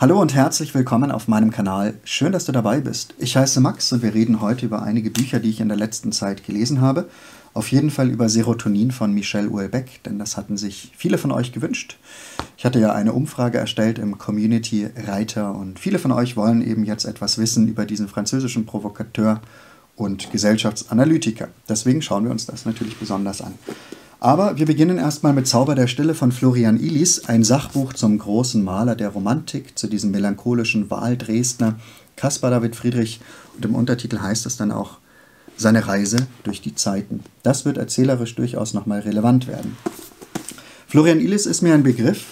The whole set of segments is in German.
Hallo und herzlich willkommen auf meinem Kanal. Schön, dass du dabei bist. Ich heiße Max und wir reden heute über einige Bücher, die ich in der letzten Zeit gelesen habe. Auf jeden Fall über Serotonin von Michel Houellebecq, denn das hatten sich viele von euch gewünscht. Ich hatte ja eine Umfrage erstellt im Community Reiter und viele von euch wollen eben jetzt etwas wissen über diesen französischen Provokateur und Gesellschaftsanalytiker. Deswegen schauen wir uns das natürlich besonders an. Aber wir beginnen erstmal mit Zauber der Stille von Florian Illis, ein Sachbuch zum großen Maler der Romantik, zu diesem melancholischen Wahl-Dresdner, Caspar David Friedrich. Und im Untertitel heißt es dann auch seine Reise durch die Zeiten. Das wird erzählerisch durchaus nochmal relevant werden. Florian Illis ist mir ein Begriff.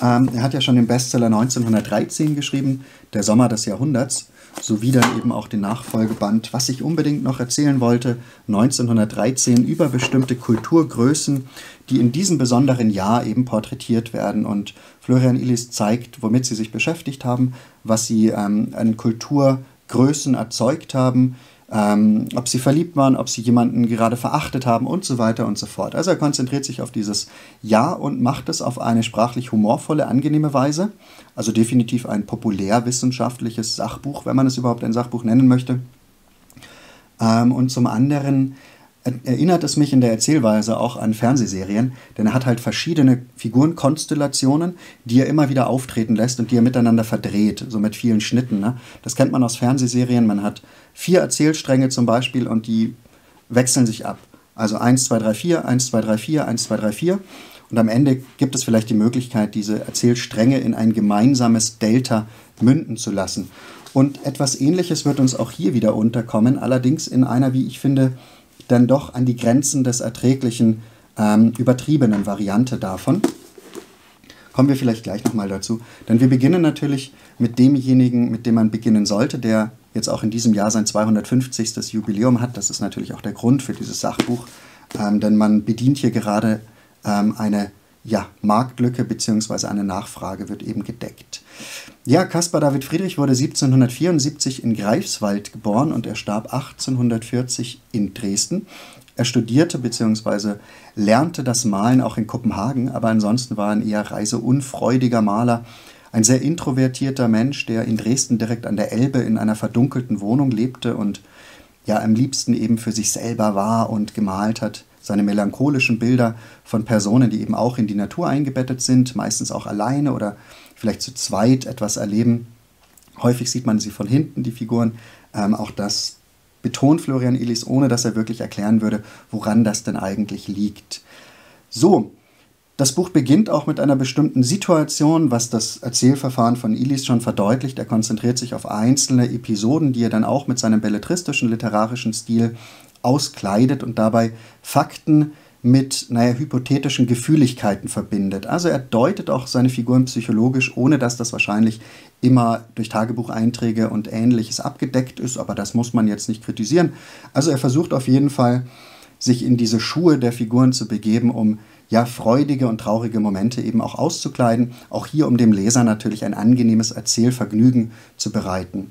Ähm, er hat ja schon den Bestseller 1913 geschrieben, Der Sommer des Jahrhunderts sowie dann eben auch den Nachfolgeband, was ich unbedingt noch erzählen wollte, 1913 über bestimmte Kulturgrößen, die in diesem besonderen Jahr eben porträtiert werden. Und Florian Illis zeigt, womit sie sich beschäftigt haben, was sie ähm, an Kulturgrößen erzeugt haben, ähm, ob sie verliebt waren, ob sie jemanden gerade verachtet haben und so weiter und so fort. Also er konzentriert sich auf dieses Ja und macht es auf eine sprachlich humorvolle, angenehme Weise. Also definitiv ein populärwissenschaftliches Sachbuch, wenn man es überhaupt ein Sachbuch nennen möchte. Ähm, und zum anderen erinnert es mich in der Erzählweise auch an Fernsehserien, denn er hat halt verschiedene Figurenkonstellationen, die er immer wieder auftreten lässt und die er miteinander verdreht, so mit vielen Schnitten. Ne? Das kennt man aus Fernsehserien. Man hat vier Erzählstränge zum Beispiel und die wechseln sich ab. Also 1, 2, 3, 4, 1, 2, 3, 4, 1, 2, 3, 4. Und am Ende gibt es vielleicht die Möglichkeit, diese Erzählstränge in ein gemeinsames Delta münden zu lassen. Und etwas Ähnliches wird uns auch hier wieder unterkommen, allerdings in einer, wie ich finde, dann doch an die Grenzen des Erträglichen ähm, übertriebenen Variante davon. Kommen wir vielleicht gleich nochmal dazu. Denn wir beginnen natürlich mit demjenigen, mit dem man beginnen sollte, der jetzt auch in diesem Jahr sein 250. Jubiläum hat. Das ist natürlich auch der Grund für dieses Sachbuch, ähm, denn man bedient hier gerade ähm, eine ja, Marktlücke bzw. eine Nachfrage wird eben gedeckt. Ja, Caspar David Friedrich wurde 1774 in Greifswald geboren und er starb 1840 in Dresden. Er studierte bzw. lernte das Malen auch in Kopenhagen, aber ansonsten war er ein eher reiseunfreudiger Maler, ein sehr introvertierter Mensch, der in Dresden direkt an der Elbe in einer verdunkelten Wohnung lebte und ja am liebsten eben für sich selber war und gemalt hat seine melancholischen Bilder von Personen, die eben auch in die Natur eingebettet sind, meistens auch alleine oder vielleicht zu zweit etwas erleben. Häufig sieht man sie von hinten, die Figuren. Ähm, auch das betont Florian Illis, ohne dass er wirklich erklären würde, woran das denn eigentlich liegt. So, das Buch beginnt auch mit einer bestimmten Situation, was das Erzählverfahren von Illis schon verdeutlicht. Er konzentriert sich auf einzelne Episoden, die er dann auch mit seinem belletristischen literarischen Stil auskleidet und dabei Fakten mit, naja, hypothetischen Gefühligkeiten verbindet. Also er deutet auch seine Figuren psychologisch, ohne dass das wahrscheinlich immer durch Tagebucheinträge und ähnliches abgedeckt ist, aber das muss man jetzt nicht kritisieren. Also er versucht auf jeden Fall, sich in diese Schuhe der Figuren zu begeben, um ja freudige und traurige Momente eben auch auszukleiden, auch hier um dem Leser natürlich ein angenehmes Erzählvergnügen zu bereiten.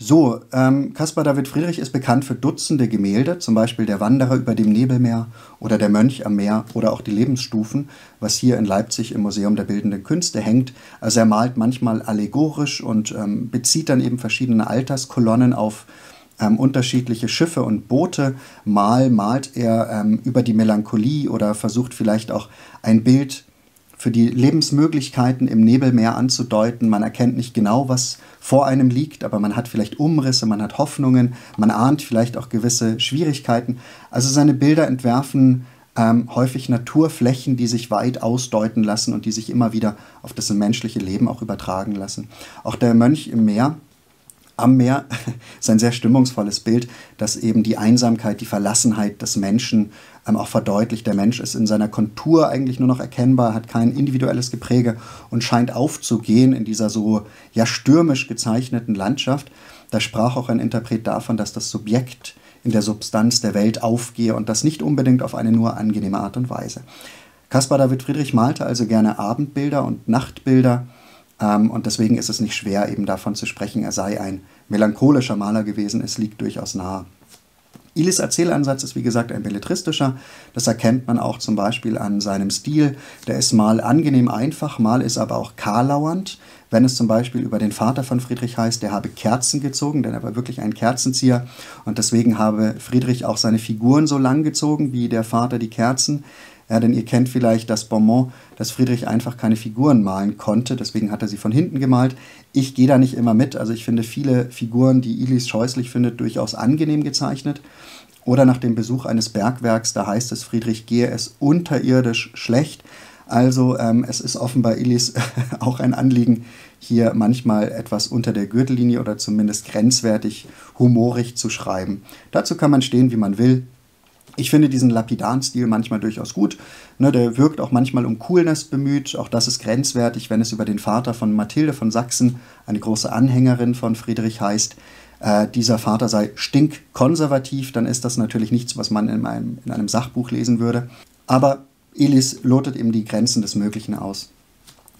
So, ähm, Caspar David Friedrich ist bekannt für Dutzende Gemälde, zum Beispiel Der Wanderer über dem Nebelmeer oder Der Mönch am Meer oder auch die Lebensstufen, was hier in Leipzig im Museum der Bildenden Künste hängt. Also er malt manchmal allegorisch und ähm, bezieht dann eben verschiedene Alterskolonnen auf ähm, unterschiedliche Schiffe und Boote. Mal malt er ähm, über die Melancholie oder versucht vielleicht auch ein Bild für die Lebensmöglichkeiten im Nebelmeer anzudeuten. Man erkennt nicht genau, was vor einem liegt, aber man hat vielleicht Umrisse, man hat Hoffnungen, man ahnt vielleicht auch gewisse Schwierigkeiten. Also seine Bilder entwerfen ähm, häufig Naturflächen, die sich weit ausdeuten lassen und die sich immer wieder auf das menschliche Leben auch übertragen lassen. Auch der Mönch im Meer am Meer ist ein sehr stimmungsvolles Bild, das eben die Einsamkeit, die Verlassenheit des Menschen ähm, auch verdeutlicht. Der Mensch ist in seiner Kontur eigentlich nur noch erkennbar, hat kein individuelles Gepräge und scheint aufzugehen in dieser so ja stürmisch gezeichneten Landschaft. Da sprach auch ein Interpret davon, dass das Subjekt in der Substanz der Welt aufgehe und das nicht unbedingt auf eine nur angenehme Art und Weise. Caspar David Friedrich malte also gerne Abendbilder und Nachtbilder und deswegen ist es nicht schwer, eben davon zu sprechen, er sei ein melancholischer Maler gewesen. Es liegt durchaus nahe. Ilis Erzählansatz ist wie gesagt ein belletristischer. Das erkennt man auch zum Beispiel an seinem Stil. Der ist mal angenehm einfach, mal ist aber auch karlauernd, wenn es zum Beispiel über den Vater von Friedrich heißt, der habe Kerzen gezogen, denn er war wirklich ein Kerzenzieher und deswegen habe Friedrich auch seine Figuren so lang gezogen wie der Vater die Kerzen. Ja, denn ihr kennt vielleicht das Bonbon, dass Friedrich einfach keine Figuren malen konnte, deswegen hat er sie von hinten gemalt. Ich gehe da nicht immer mit, also ich finde viele Figuren, die Ilis scheußlich findet, durchaus angenehm gezeichnet. Oder nach dem Besuch eines Bergwerks, da heißt es, Friedrich gehe es unterirdisch schlecht. Also ähm, es ist offenbar Ilis auch ein Anliegen, hier manchmal etwas unter der Gürtellinie oder zumindest grenzwertig humorig zu schreiben. Dazu kann man stehen, wie man will. Ich finde diesen lapidaren Stil manchmal durchaus gut. Ne, der wirkt auch manchmal um Coolness bemüht. Auch das ist grenzwertig, wenn es über den Vater von Mathilde von Sachsen, eine große Anhängerin von Friedrich heißt, äh, dieser Vater sei stinkkonservativ, dann ist das natürlich nichts, was man in einem, in einem Sachbuch lesen würde. Aber Elis lotet eben die Grenzen des Möglichen aus.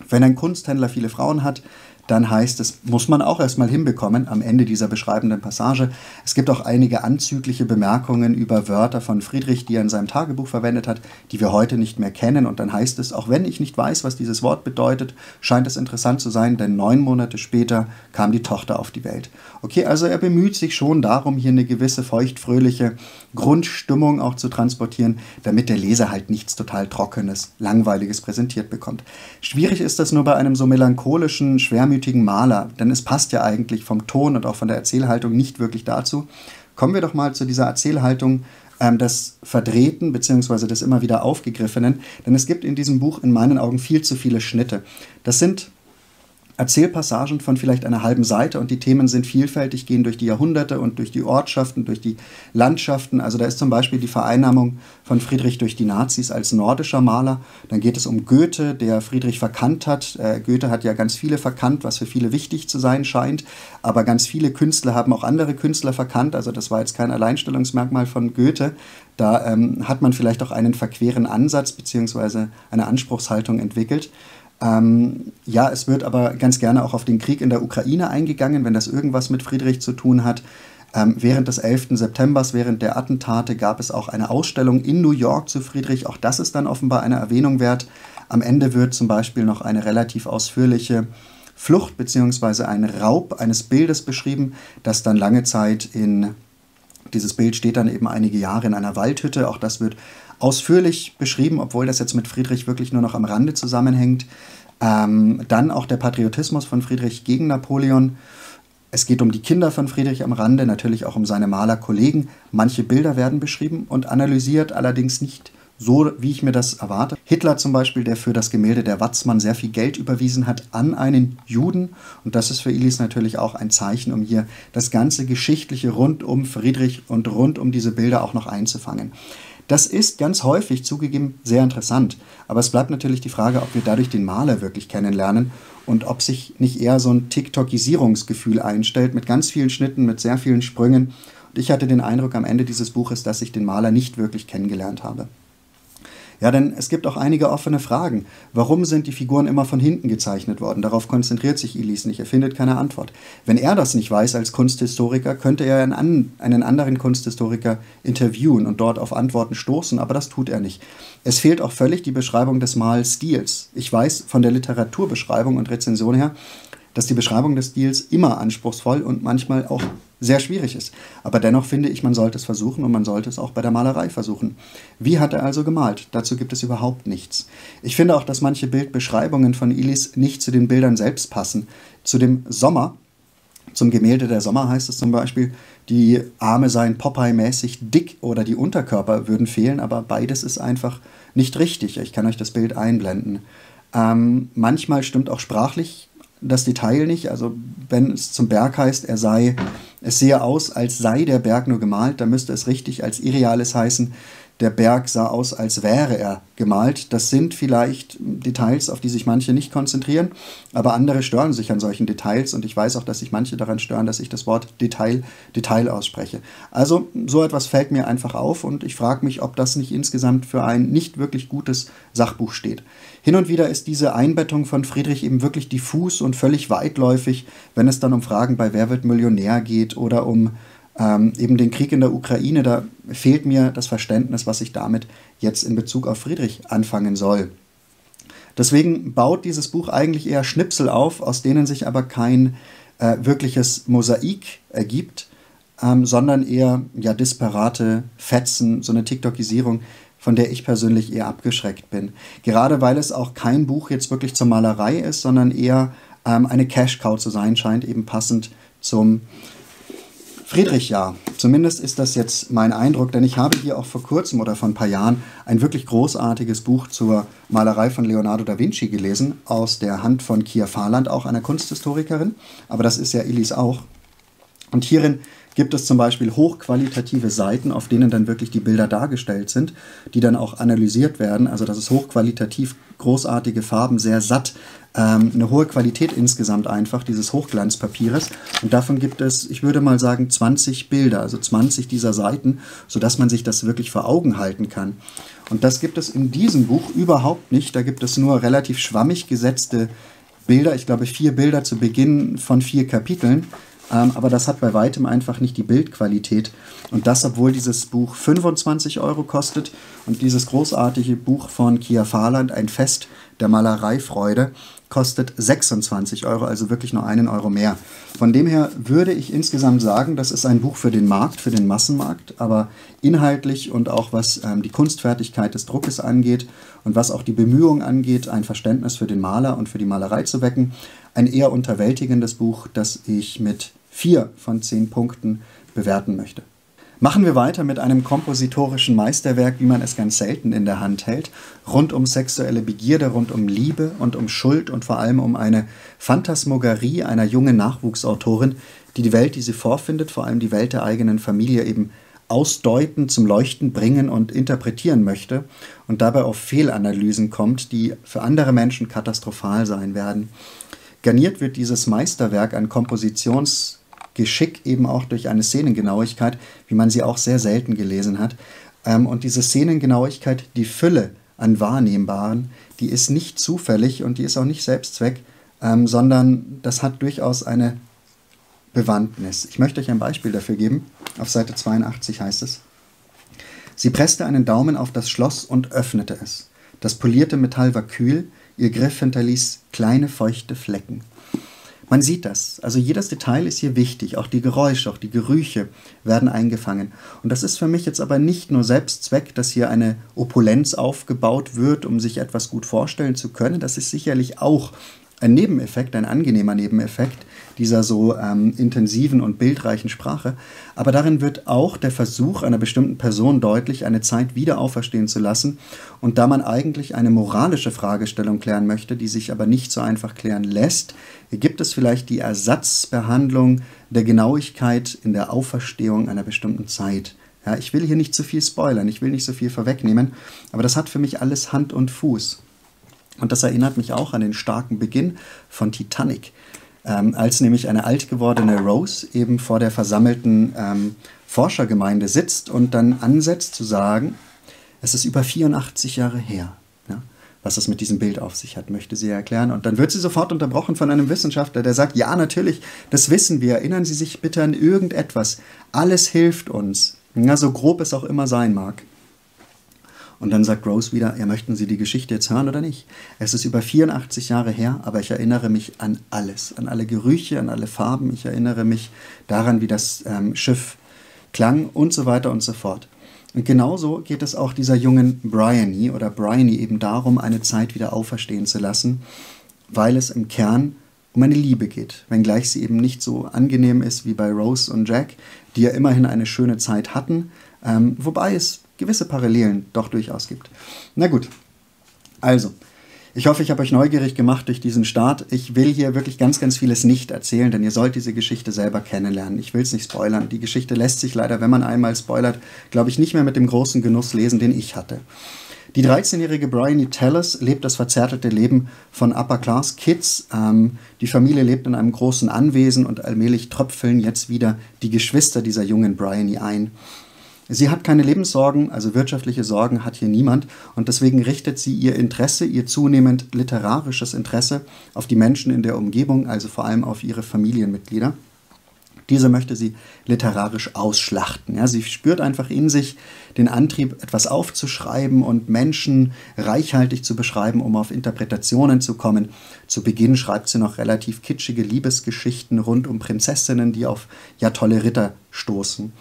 Wenn ein Kunsthändler viele Frauen hat, dann heißt es, muss man auch erstmal hinbekommen am Ende dieser beschreibenden Passage. Es gibt auch einige anzügliche Bemerkungen über Wörter von Friedrich, die er in seinem Tagebuch verwendet hat, die wir heute nicht mehr kennen. Und dann heißt es, auch wenn ich nicht weiß, was dieses Wort bedeutet, scheint es interessant zu sein, denn neun Monate später kam die Tochter auf die Welt. Okay, also er bemüht sich schon darum, hier eine gewisse feuchtfröhliche Grundstimmung auch zu transportieren, damit der Leser halt nichts total Trockenes, Langweiliges präsentiert bekommt. Schwierig ist das nur bei einem so melancholischen, schwermütigen demütigen Maler, denn es passt ja eigentlich vom Ton und auch von der Erzählhaltung nicht wirklich dazu. Kommen wir doch mal zu dieser Erzählhaltung ähm, des Verdrehten bzw. des immer wieder Aufgegriffenen, denn es gibt in diesem Buch in meinen Augen viel zu viele Schnitte. Das sind Erzählpassagen von vielleicht einer halben Seite und die Themen sind vielfältig, gehen durch die Jahrhunderte und durch die Ortschaften, durch die Landschaften. Also da ist zum Beispiel die Vereinnahmung von Friedrich durch die Nazis als nordischer Maler. Dann geht es um Goethe, der Friedrich verkannt hat. Äh, Goethe hat ja ganz viele verkannt, was für viele wichtig zu sein scheint. Aber ganz viele Künstler haben auch andere Künstler verkannt. Also das war jetzt kein Alleinstellungsmerkmal von Goethe. Da ähm, hat man vielleicht auch einen verqueren Ansatz bzw. eine Anspruchshaltung entwickelt. Ähm, ja, es wird aber ganz gerne auch auf den Krieg in der Ukraine eingegangen, wenn das irgendwas mit Friedrich zu tun hat. Ähm, während des 11. September, während der Attentate, gab es auch eine Ausstellung in New York zu Friedrich. Auch das ist dann offenbar eine Erwähnung wert. Am Ende wird zum Beispiel noch eine relativ ausführliche Flucht bzw. ein Raub eines Bildes beschrieben, das dann lange Zeit in dieses Bild steht dann eben einige Jahre in einer Waldhütte. Auch das wird ausführlich beschrieben, obwohl das jetzt mit Friedrich wirklich nur noch am Rande zusammenhängt. Ähm, dann auch der Patriotismus von Friedrich gegen Napoleon. Es geht um die Kinder von Friedrich am Rande, natürlich auch um seine Malerkollegen. Manche Bilder werden beschrieben und analysiert, allerdings nicht so, wie ich mir das erwarte. Hitler zum Beispiel, der für das Gemälde der Watzmann sehr viel Geld überwiesen hat an einen Juden. Und das ist für Ilis natürlich auch ein Zeichen, um hier das ganze Geschichtliche rund um Friedrich und rund um diese Bilder auch noch einzufangen. Das ist ganz häufig zugegeben sehr interessant, aber es bleibt natürlich die Frage, ob wir dadurch den Maler wirklich kennenlernen und ob sich nicht eher so ein TikTokisierungsgefühl einstellt mit ganz vielen Schnitten, mit sehr vielen Sprüngen. Und ich hatte den Eindruck am Ende dieses Buches, dass ich den Maler nicht wirklich kennengelernt habe. Ja, denn es gibt auch einige offene Fragen. Warum sind die Figuren immer von hinten gezeichnet worden? Darauf konzentriert sich Elis nicht. Er findet keine Antwort. Wenn er das nicht weiß als Kunsthistoriker, könnte er einen, einen anderen Kunsthistoriker interviewen und dort auf Antworten stoßen, aber das tut er nicht. Es fehlt auch völlig die Beschreibung des Malstils. Ich weiß von der Literaturbeschreibung und Rezension her, dass die Beschreibung des Stils immer anspruchsvoll und manchmal auch sehr schwierig ist. Aber dennoch finde ich, man sollte es versuchen und man sollte es auch bei der Malerei versuchen. Wie hat er also gemalt? Dazu gibt es überhaupt nichts. Ich finde auch, dass manche Bildbeschreibungen von Ilis nicht zu den Bildern selbst passen. Zu dem Sommer, zum Gemälde der Sommer heißt es zum Beispiel, die Arme seien Popeye-mäßig dick oder die Unterkörper würden fehlen, aber beides ist einfach nicht richtig. Ich kann euch das Bild einblenden. Ähm, manchmal stimmt auch sprachlich das Detail nicht. Also wenn es zum Berg heißt, er sei, es sehe aus, als sei der Berg nur gemalt, dann müsste es richtig als Irreales heißen, der Berg sah aus, als wäre er gemalt. Das sind vielleicht Details, auf die sich manche nicht konzentrieren, aber andere stören sich an solchen Details und ich weiß auch, dass sich manche daran stören, dass ich das Wort Detail, Detail ausspreche. Also so etwas fällt mir einfach auf und ich frage mich, ob das nicht insgesamt für ein nicht wirklich gutes Sachbuch steht. Hin und wieder ist diese Einbettung von Friedrich eben wirklich diffus und völlig weitläufig, wenn es dann um Fragen bei Wer wird Millionär geht oder um ähm, eben den Krieg in der Ukraine, da fehlt mir das Verständnis, was ich damit jetzt in Bezug auf Friedrich anfangen soll. Deswegen baut dieses Buch eigentlich eher Schnipsel auf, aus denen sich aber kein äh, wirkliches Mosaik ergibt, ähm, sondern eher ja, disparate Fetzen, so eine TikTokisierung, von der ich persönlich eher abgeschreckt bin. Gerade weil es auch kein Buch jetzt wirklich zur Malerei ist, sondern eher ähm, eine Cash-Cow zu sein scheint, eben passend zum Friedrich ja. Zumindest ist das jetzt mein Eindruck, denn ich habe hier auch vor kurzem oder vor ein paar Jahren ein wirklich großartiges Buch zur Malerei von Leonardo da Vinci gelesen, aus der Hand von Kia Fahrland, auch einer Kunsthistorikerin. Aber das ist ja Elis auch. Und hierin gibt es zum Beispiel hochqualitative Seiten, auf denen dann wirklich die Bilder dargestellt sind, die dann auch analysiert werden. Also das ist hochqualitativ, großartige Farben, sehr satt, ähm, eine hohe Qualität insgesamt einfach dieses Hochglanzpapiers. Und davon gibt es, ich würde mal sagen, 20 Bilder, also 20 dieser Seiten, sodass man sich das wirklich vor Augen halten kann. Und das gibt es in diesem Buch überhaupt nicht. Da gibt es nur relativ schwammig gesetzte Bilder, ich glaube vier Bilder zu Beginn von vier Kapiteln, ähm, aber das hat bei weitem einfach nicht die Bildqualität. Und das, obwohl dieses Buch 25 Euro kostet und dieses großartige Buch von Kia Fahrland, ein Fest der Malereifreude, kostet 26 Euro, also wirklich nur einen Euro mehr. Von dem her würde ich insgesamt sagen, das ist ein Buch für den Markt, für den Massenmarkt, aber inhaltlich und auch was ähm, die Kunstfertigkeit des Druckes angeht und was auch die Bemühungen angeht, ein Verständnis für den Maler und für die Malerei zu wecken, ein eher unterwältigendes Buch, das ich mit vier von zehn Punkten bewerten möchte. Machen wir weiter mit einem kompositorischen Meisterwerk, wie man es ganz selten in der Hand hält, rund um sexuelle Begierde, rund um Liebe und um Schuld und vor allem um eine Phantasmagorie einer jungen Nachwuchsautorin, die die Welt, die sie vorfindet, vor allem die Welt der eigenen Familie eben ausdeuten, zum Leuchten bringen und interpretieren möchte und dabei auf Fehlanalysen kommt, die für andere Menschen katastrophal sein werden. Garniert wird dieses Meisterwerk an Kompositions- Geschick eben auch durch eine Szenengenauigkeit, wie man sie auch sehr selten gelesen hat. Ähm, und diese Szenengenauigkeit, die Fülle an Wahrnehmbaren, die ist nicht zufällig und die ist auch nicht Selbstzweck, ähm, sondern das hat durchaus eine Bewandtnis. Ich möchte euch ein Beispiel dafür geben. Auf Seite 82 heißt es, Sie presste einen Daumen auf das Schloss und öffnete es. Das polierte Metall war kühl, ihr Griff hinterließ kleine feuchte Flecken. Man sieht das. Also jedes Detail ist hier wichtig. Auch die Geräusche, auch die Gerüche werden eingefangen. Und das ist für mich jetzt aber nicht nur Selbstzweck, dass hier eine Opulenz aufgebaut wird, um sich etwas gut vorstellen zu können. Das ist sicherlich auch ein Nebeneffekt, ein angenehmer Nebeneffekt dieser so ähm, intensiven und bildreichen Sprache. Aber darin wird auch der Versuch einer bestimmten Person deutlich, eine Zeit wieder auferstehen zu lassen. Und da man eigentlich eine moralische Fragestellung klären möchte, die sich aber nicht so einfach klären lässt, gibt es vielleicht die Ersatzbehandlung der Genauigkeit in der Auferstehung einer bestimmten Zeit. Ja, ich will hier nicht zu viel spoilern, ich will nicht so viel vorwegnehmen, aber das hat für mich alles Hand und Fuß. Und das erinnert mich auch an den starken Beginn von Titanic, ähm, als nämlich eine alt gewordene Rose eben vor der versammelten ähm, Forschergemeinde sitzt und dann ansetzt zu sagen, es ist über 84 Jahre her. Ja? Was es mit diesem Bild auf sich hat, möchte sie erklären. Und dann wird sie sofort unterbrochen von einem Wissenschaftler, der sagt, ja, natürlich, das wissen wir. Erinnern Sie sich bitte an irgendetwas. Alles hilft uns. Ja, so grob es auch immer sein mag. Und dann sagt Rose wieder, ja, möchten Sie die Geschichte jetzt hören oder nicht? Es ist über 84 Jahre her, aber ich erinnere mich an alles, an alle Gerüche, an alle Farben. Ich erinnere mich daran, wie das ähm, Schiff klang und so weiter und so fort. Und genauso geht es auch dieser jungen Bryony oder Bryony eben darum, eine Zeit wieder auferstehen zu lassen, weil es im Kern um eine Liebe geht, wenngleich sie eben nicht so angenehm ist wie bei Rose und Jack, die ja immerhin eine schöne Zeit hatten, ähm, wobei es gewisse Parallelen doch durchaus gibt. Na gut, also, ich hoffe, ich habe euch neugierig gemacht durch diesen Start. Ich will hier wirklich ganz, ganz vieles nicht erzählen, denn ihr sollt diese Geschichte selber kennenlernen. Ich will es nicht spoilern. Die Geschichte lässt sich leider, wenn man einmal spoilert, glaube ich, nicht mehr mit dem großen Genuss lesen, den ich hatte. Die 13-jährige Bryony Tellis lebt das verzärtelte Leben von Upper-Class-Kids. Ähm, die Familie lebt in einem großen Anwesen und allmählich tröpfeln jetzt wieder die Geschwister dieser jungen Bryony ein. Sie hat keine Lebenssorgen, also wirtschaftliche Sorgen hat hier niemand und deswegen richtet sie ihr Interesse, ihr zunehmend literarisches Interesse auf die Menschen in der Umgebung, also vor allem auf ihre Familienmitglieder. Diese möchte sie literarisch ausschlachten. Ja, sie spürt einfach in sich den Antrieb, etwas aufzuschreiben und Menschen reichhaltig zu beschreiben, um auf Interpretationen zu kommen. Zu Beginn schreibt sie noch relativ kitschige Liebesgeschichten rund um Prinzessinnen, die auf ja tolle Ritter stoßen.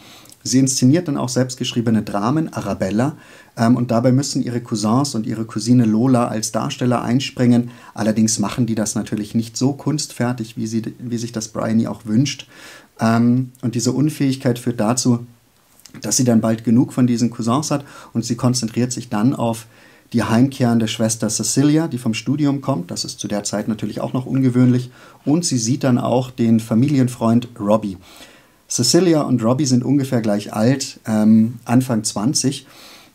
Sie inszeniert dann auch selbstgeschriebene Dramen, Arabella, ähm, und dabei müssen ihre Cousins und ihre Cousine Lola als Darsteller einspringen. Allerdings machen die das natürlich nicht so kunstfertig, wie, sie, wie sich das Bryony auch wünscht. Ähm, und diese Unfähigkeit führt dazu, dass sie dann bald genug von diesen Cousins hat und sie konzentriert sich dann auf die heimkehrende Schwester Cecilia, die vom Studium kommt. Das ist zu der Zeit natürlich auch noch ungewöhnlich. Und sie sieht dann auch den Familienfreund Robbie. Cecilia und Robbie sind ungefähr gleich alt, ähm, Anfang 20.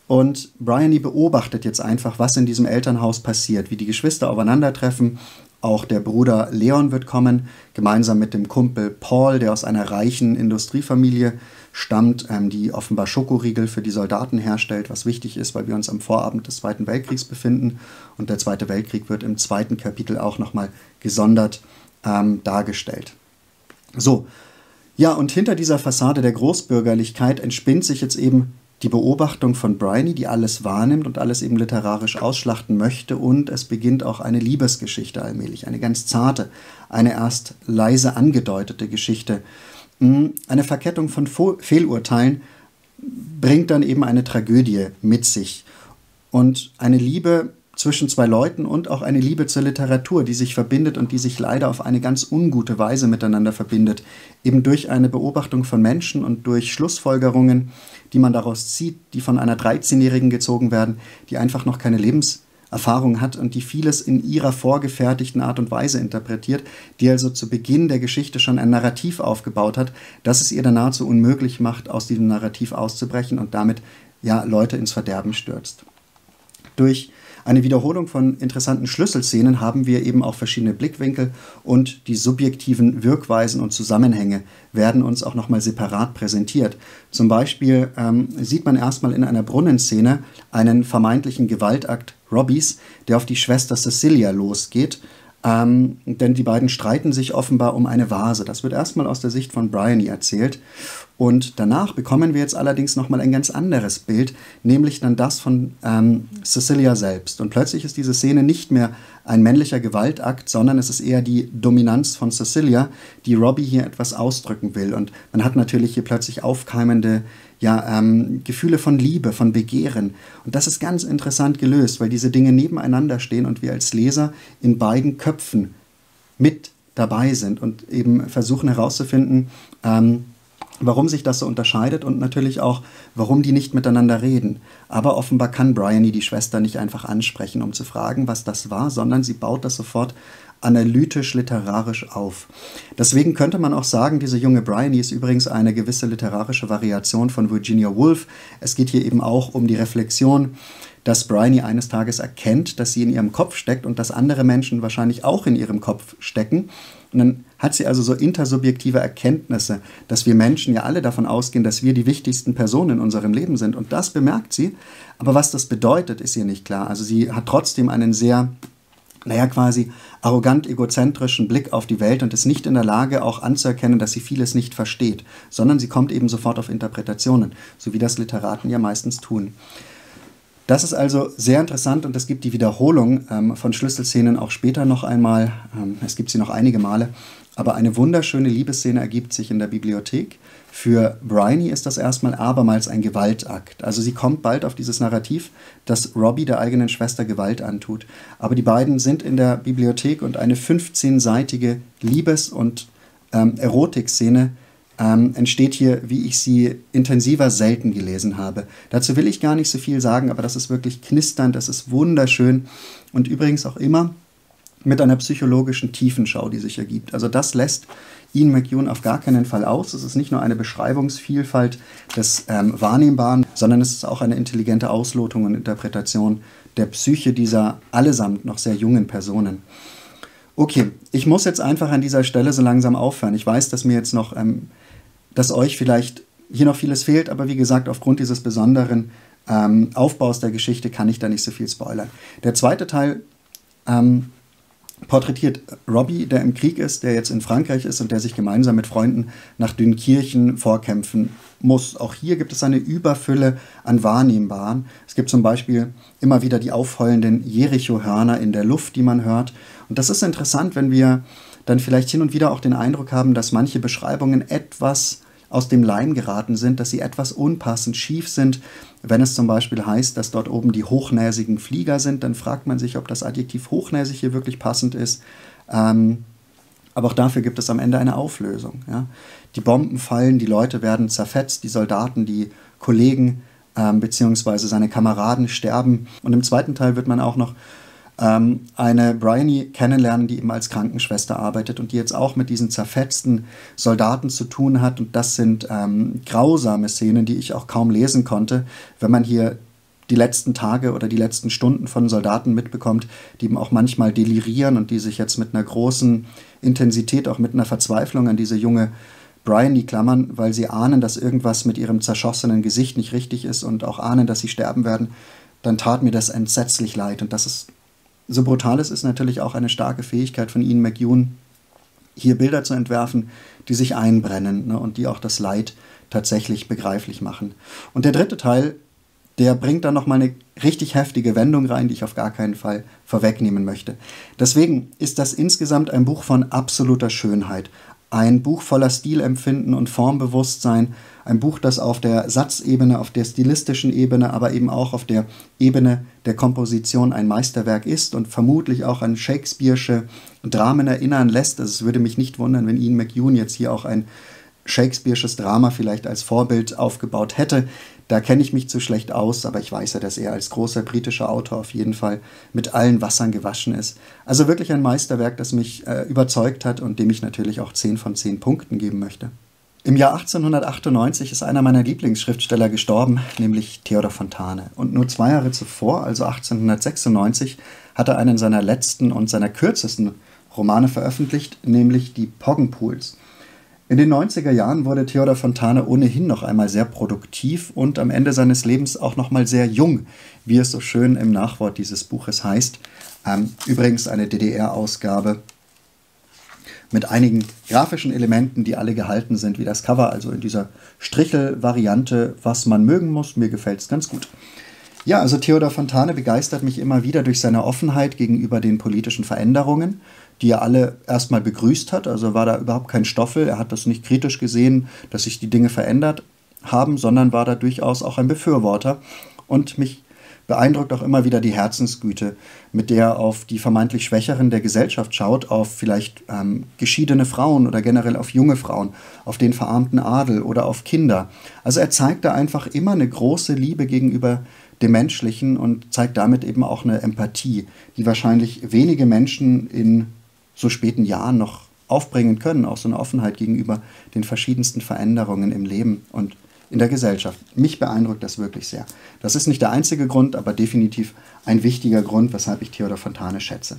Und Bryony beobachtet jetzt einfach, was in diesem Elternhaus passiert, wie die Geschwister aufeinandertreffen. Auch der Bruder Leon wird kommen, gemeinsam mit dem Kumpel Paul, der aus einer reichen Industriefamilie stammt, ähm, die offenbar Schokoriegel für die Soldaten herstellt, was wichtig ist, weil wir uns am Vorabend des Zweiten Weltkriegs befinden. Und der Zweite Weltkrieg wird im zweiten Kapitel auch nochmal gesondert ähm, dargestellt. So, ja, und hinter dieser Fassade der Großbürgerlichkeit entspinnt sich jetzt eben die Beobachtung von Bryony, die alles wahrnimmt und alles eben literarisch ausschlachten möchte. Und es beginnt auch eine Liebesgeschichte allmählich, eine ganz zarte, eine erst leise angedeutete Geschichte. Hm, eine Verkettung von Fehlurteilen bringt dann eben eine Tragödie mit sich. Und eine Liebe zwischen zwei Leuten und auch eine Liebe zur Literatur, die sich verbindet und die sich leider auf eine ganz ungute Weise miteinander verbindet, eben durch eine Beobachtung von Menschen und durch Schlussfolgerungen, die man daraus zieht, die von einer 13-Jährigen gezogen werden, die einfach noch keine Lebenserfahrung hat und die vieles in ihrer vorgefertigten Art und Weise interpretiert, die also zu Beginn der Geschichte schon ein Narrativ aufgebaut hat, das es ihr dann nahezu unmöglich macht, aus diesem Narrativ auszubrechen und damit ja Leute ins Verderben stürzt. Durch eine Wiederholung von interessanten Schlüsselszenen haben wir eben auch verschiedene Blickwinkel und die subjektiven Wirkweisen und Zusammenhänge werden uns auch nochmal separat präsentiert. Zum Beispiel ähm, sieht man erstmal in einer Brunnenszene einen vermeintlichen Gewaltakt Robbys, der auf die Schwester Cecilia losgeht ähm, denn die beiden streiten sich offenbar um eine Vase. Das wird erstmal aus der Sicht von Bryony erzählt. Und danach bekommen wir jetzt allerdings nochmal ein ganz anderes Bild, nämlich dann das von ähm, Cecilia selbst. Und plötzlich ist diese Szene nicht mehr ein männlicher Gewaltakt, sondern es ist eher die Dominanz von Cecilia, die Robbie hier etwas ausdrücken will. Und man hat natürlich hier plötzlich aufkeimende ja, ähm, Gefühle von Liebe, von Begehren. Und das ist ganz interessant gelöst, weil diese Dinge nebeneinander stehen und wir als Leser in beiden Köpfen mit dabei sind und eben versuchen herauszufinden, ähm, warum sich das so unterscheidet und natürlich auch, warum die nicht miteinander reden. Aber offenbar kann Bryony die Schwester nicht einfach ansprechen, um zu fragen, was das war, sondern sie baut das sofort analytisch-literarisch auf. Deswegen könnte man auch sagen, diese junge Bryony ist übrigens eine gewisse literarische Variation von Virginia Woolf. Es geht hier eben auch um die Reflexion, dass Bryony eines Tages erkennt, dass sie in ihrem Kopf steckt und dass andere Menschen wahrscheinlich auch in ihrem Kopf stecken. Und dann hat sie also so intersubjektive Erkenntnisse, dass wir Menschen ja alle davon ausgehen, dass wir die wichtigsten Personen in unserem Leben sind. Und das bemerkt sie. Aber was das bedeutet, ist ihr nicht klar. Also sie hat trotzdem einen sehr naja, quasi arrogant egozentrischen Blick auf die Welt und ist nicht in der Lage, auch anzuerkennen, dass sie vieles nicht versteht, sondern sie kommt eben sofort auf Interpretationen, so wie das Literaten ja meistens tun. Das ist also sehr interessant und es gibt die Wiederholung ähm, von Schlüsselszenen auch später noch einmal. Ähm, es gibt sie noch einige Male. Aber eine wunderschöne Liebesszene ergibt sich in der Bibliothek. Für Bryony ist das erstmal abermals ein Gewaltakt. Also sie kommt bald auf dieses Narrativ, dass Robbie der eigenen Schwester Gewalt antut. Aber die beiden sind in der Bibliothek und eine 15-seitige Liebes- und ähm, Erotikszene ähm, entsteht hier, wie ich sie intensiver selten gelesen habe. Dazu will ich gar nicht so viel sagen, aber das ist wirklich knisternd, das ist wunderschön und übrigens auch immer mit einer psychologischen Tiefenschau, die sich ergibt. Also das lässt Ian McEwan auf gar keinen Fall aus. Es ist nicht nur eine Beschreibungsvielfalt des ähm, Wahrnehmbaren, sondern es ist auch eine intelligente Auslotung und Interpretation der Psyche dieser allesamt noch sehr jungen Personen. Okay, ich muss jetzt einfach an dieser Stelle so langsam aufhören. Ich weiß, dass mir jetzt noch, ähm, dass euch vielleicht hier noch vieles fehlt, aber wie gesagt, aufgrund dieses besonderen ähm, Aufbaus der Geschichte kann ich da nicht so viel spoilern. Der zweite Teil ähm, porträtiert Robbie, der im Krieg ist, der jetzt in Frankreich ist und der sich gemeinsam mit Freunden nach Dünkirchen vorkämpfen muss. Auch hier gibt es eine Überfülle an Wahrnehmbaren. Es gibt zum Beispiel immer wieder die aufheulenden Jericho-Hörner in der Luft, die man hört. Und das ist interessant, wenn wir dann vielleicht hin und wieder auch den Eindruck haben, dass manche Beschreibungen etwas aus dem Leim geraten sind, dass sie etwas unpassend schief sind. Wenn es zum Beispiel heißt, dass dort oben die hochnäsigen Flieger sind, dann fragt man sich, ob das Adjektiv hochnäsig hier wirklich passend ist. Ähm, aber auch dafür gibt es am Ende eine Auflösung. Ja? Die Bomben fallen, die Leute werden zerfetzt, die Soldaten, die Kollegen ähm, bzw. seine Kameraden sterben. Und im zweiten Teil wird man auch noch ähm, eine Bryony kennenlernen, die eben als Krankenschwester arbeitet und die jetzt auch mit diesen zerfetzten Soldaten zu tun hat. Und das sind ähm, grausame Szenen, die ich auch kaum lesen konnte, wenn man hier die letzten Tage oder die letzten Stunden von Soldaten mitbekommt, die eben auch manchmal delirieren und die sich jetzt mit einer großen Intensität, auch mit einer Verzweiflung an diese junge Bryony klammern, weil sie ahnen, dass irgendwas mit ihrem zerschossenen Gesicht nicht richtig ist und auch ahnen, dass sie sterben werden, dann tat mir das entsetzlich leid. Und das ist so brutal es ist natürlich auch eine starke Fähigkeit von Ian McEwan, hier Bilder zu entwerfen, die sich einbrennen ne, und die auch das Leid tatsächlich begreiflich machen. Und der dritte Teil, der bringt dann nochmal eine richtig heftige Wendung rein, die ich auf gar keinen Fall vorwegnehmen möchte. Deswegen ist das insgesamt ein Buch von absoluter Schönheit, ein Buch voller Stilempfinden und Formbewusstsein, ein Buch, das auf der Satzebene, auf der stilistischen Ebene, aber eben auch auf der Ebene der Komposition ein Meisterwerk ist und vermutlich auch an Shakespeare'sche Dramen erinnern lässt. Also es würde mich nicht wundern, wenn Ian McEwan jetzt hier auch ein Shakespeare'sches Drama vielleicht als Vorbild aufgebaut hätte. Da kenne ich mich zu schlecht aus, aber ich weiß ja, dass er als großer britischer Autor auf jeden Fall mit allen Wassern gewaschen ist. Also wirklich ein Meisterwerk, das mich äh, überzeugt hat und dem ich natürlich auch 10 von 10 Punkten geben möchte. Im Jahr 1898 ist einer meiner Lieblingsschriftsteller gestorben, nämlich Theodor Fontane. Und nur zwei Jahre zuvor, also 1896, hat er einen seiner letzten und seiner kürzesten Romane veröffentlicht, nämlich die Poggenpools. In den 90er Jahren wurde Theodor Fontane ohnehin noch einmal sehr produktiv und am Ende seines Lebens auch noch mal sehr jung, wie es so schön im Nachwort dieses Buches heißt. Ähm, übrigens eine DDR-Ausgabe mit einigen grafischen Elementen, die alle gehalten sind, wie das Cover, also in dieser Strichel-Variante, was man mögen muss. Mir gefällt es ganz gut. Ja, also Theodor Fontane begeistert mich immer wieder durch seine Offenheit gegenüber den politischen Veränderungen, die er alle erstmal begrüßt hat. Also war da überhaupt kein Stoffel. Er hat das nicht kritisch gesehen, dass sich die Dinge verändert haben, sondern war da durchaus auch ein Befürworter. Und mich beeindruckt auch immer wieder die Herzensgüte, mit der er auf die vermeintlich Schwächeren der Gesellschaft schaut, auf vielleicht ähm, geschiedene Frauen oder generell auf junge Frauen, auf den verarmten Adel oder auf Kinder. Also er zeigt da einfach immer eine große Liebe gegenüber dem Menschlichen und zeigt damit eben auch eine Empathie, die wahrscheinlich wenige Menschen in so späten Jahren noch aufbringen können, auch so eine Offenheit gegenüber den verschiedensten Veränderungen im Leben und in der Gesellschaft. Mich beeindruckt das wirklich sehr. Das ist nicht der einzige Grund, aber definitiv ein wichtiger Grund, weshalb ich Theodor Fontane schätze.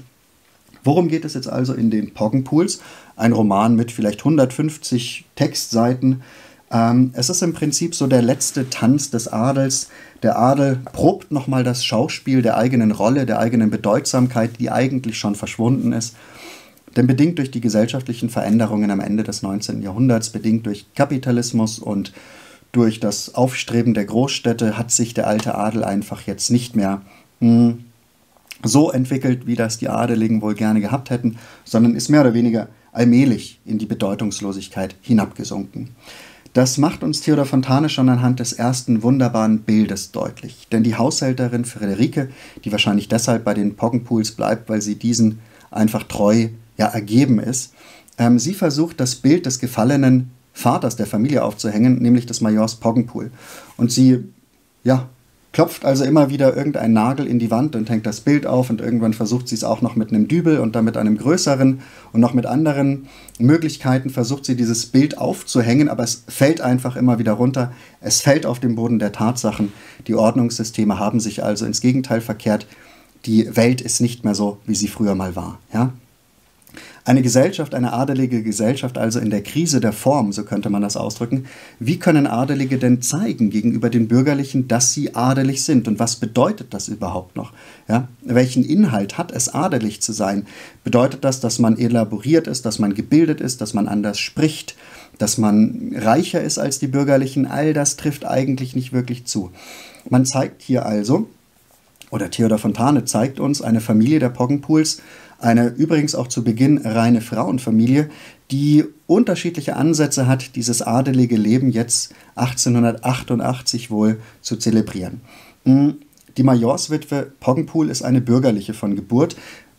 Worum geht es jetzt also in den Poggenpools? Ein Roman mit vielleicht 150 Textseiten. Ähm, es ist im Prinzip so der letzte Tanz des Adels. Der Adel probt nochmal das Schauspiel der eigenen Rolle, der eigenen Bedeutsamkeit, die eigentlich schon verschwunden ist. Denn bedingt durch die gesellschaftlichen Veränderungen am Ende des 19. Jahrhunderts, bedingt durch Kapitalismus und durch das Aufstreben der Großstädte hat sich der alte Adel einfach jetzt nicht mehr hm, so entwickelt, wie das die Adeligen wohl gerne gehabt hätten, sondern ist mehr oder weniger allmählich in die Bedeutungslosigkeit hinabgesunken. Das macht uns Theodor Fontane schon anhand des ersten wunderbaren Bildes deutlich. Denn die Haushälterin Friederike, die wahrscheinlich deshalb bei den Poggenpools bleibt, weil sie diesen einfach treu ja, ergeben ist, ähm, sie versucht das Bild des Gefallenen Vaters der Familie aufzuhängen, nämlich des Majors Poggenpool. Und sie, ja, klopft also immer wieder irgendeinen Nagel in die Wand und hängt das Bild auf und irgendwann versucht sie es auch noch mit einem Dübel und dann mit einem größeren und noch mit anderen Möglichkeiten versucht sie dieses Bild aufzuhängen, aber es fällt einfach immer wieder runter. Es fällt auf den Boden der Tatsachen. Die Ordnungssysteme haben sich also ins Gegenteil verkehrt. Die Welt ist nicht mehr so, wie sie früher mal war. Ja? Eine Gesellschaft, eine adelige Gesellschaft, also in der Krise der Form, so könnte man das ausdrücken. Wie können Adelige denn zeigen gegenüber den Bürgerlichen, dass sie adelig sind? Und was bedeutet das überhaupt noch? Ja? Welchen Inhalt hat es, adelig zu sein? Bedeutet das, dass man elaboriert ist, dass man gebildet ist, dass man anders spricht, dass man reicher ist als die Bürgerlichen? All das trifft eigentlich nicht wirklich zu. Man zeigt hier also, oder Theodor Fontane zeigt uns eine Familie der Poggenpools, eine übrigens auch zu Beginn reine Frauenfamilie, die unterschiedliche Ansätze hat, dieses adelige Leben jetzt 1888 wohl zu zelebrieren. Hm, die Majorswitwe Poggenpool ist eine bürgerliche von Geburt.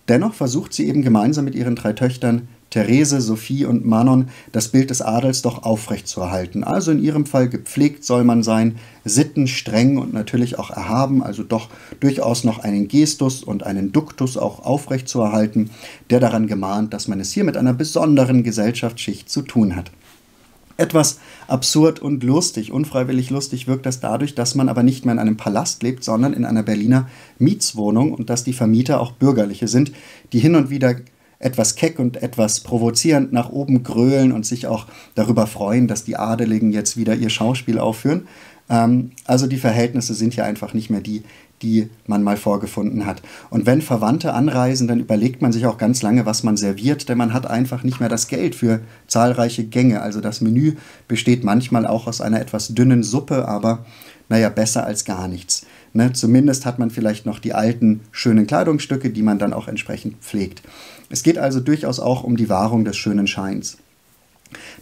Dennoch versucht sie eben gemeinsam mit ihren drei Töchtern Therese, Sophie und Manon das Bild des Adels doch aufrechtzuerhalten. Also in ihrem Fall gepflegt soll man sein, Sitten streng und natürlich auch erhaben, also doch durchaus noch einen Gestus und einen Duktus auch aufrechtzuerhalten, der daran gemahnt, dass man es hier mit einer besonderen Gesellschaftsschicht zu tun hat. Etwas absurd und lustig, unfreiwillig lustig wirkt das dadurch, dass man aber nicht mehr in einem Palast lebt, sondern in einer Berliner Mietswohnung und dass die Vermieter auch bürgerliche sind, die hin und wieder etwas keck und etwas provozierend nach oben grölen und sich auch darüber freuen, dass die Adeligen jetzt wieder ihr Schauspiel aufführen. Ähm, also die Verhältnisse sind hier einfach nicht mehr die, die man mal vorgefunden hat. Und wenn Verwandte anreisen, dann überlegt man sich auch ganz lange, was man serviert, denn man hat einfach nicht mehr das Geld für zahlreiche Gänge. Also das Menü besteht manchmal auch aus einer etwas dünnen Suppe, aber naja, besser als gar nichts. Ne? Zumindest hat man vielleicht noch die alten, schönen Kleidungsstücke, die man dann auch entsprechend pflegt. Es geht also durchaus auch um die Wahrung des schönen Scheins.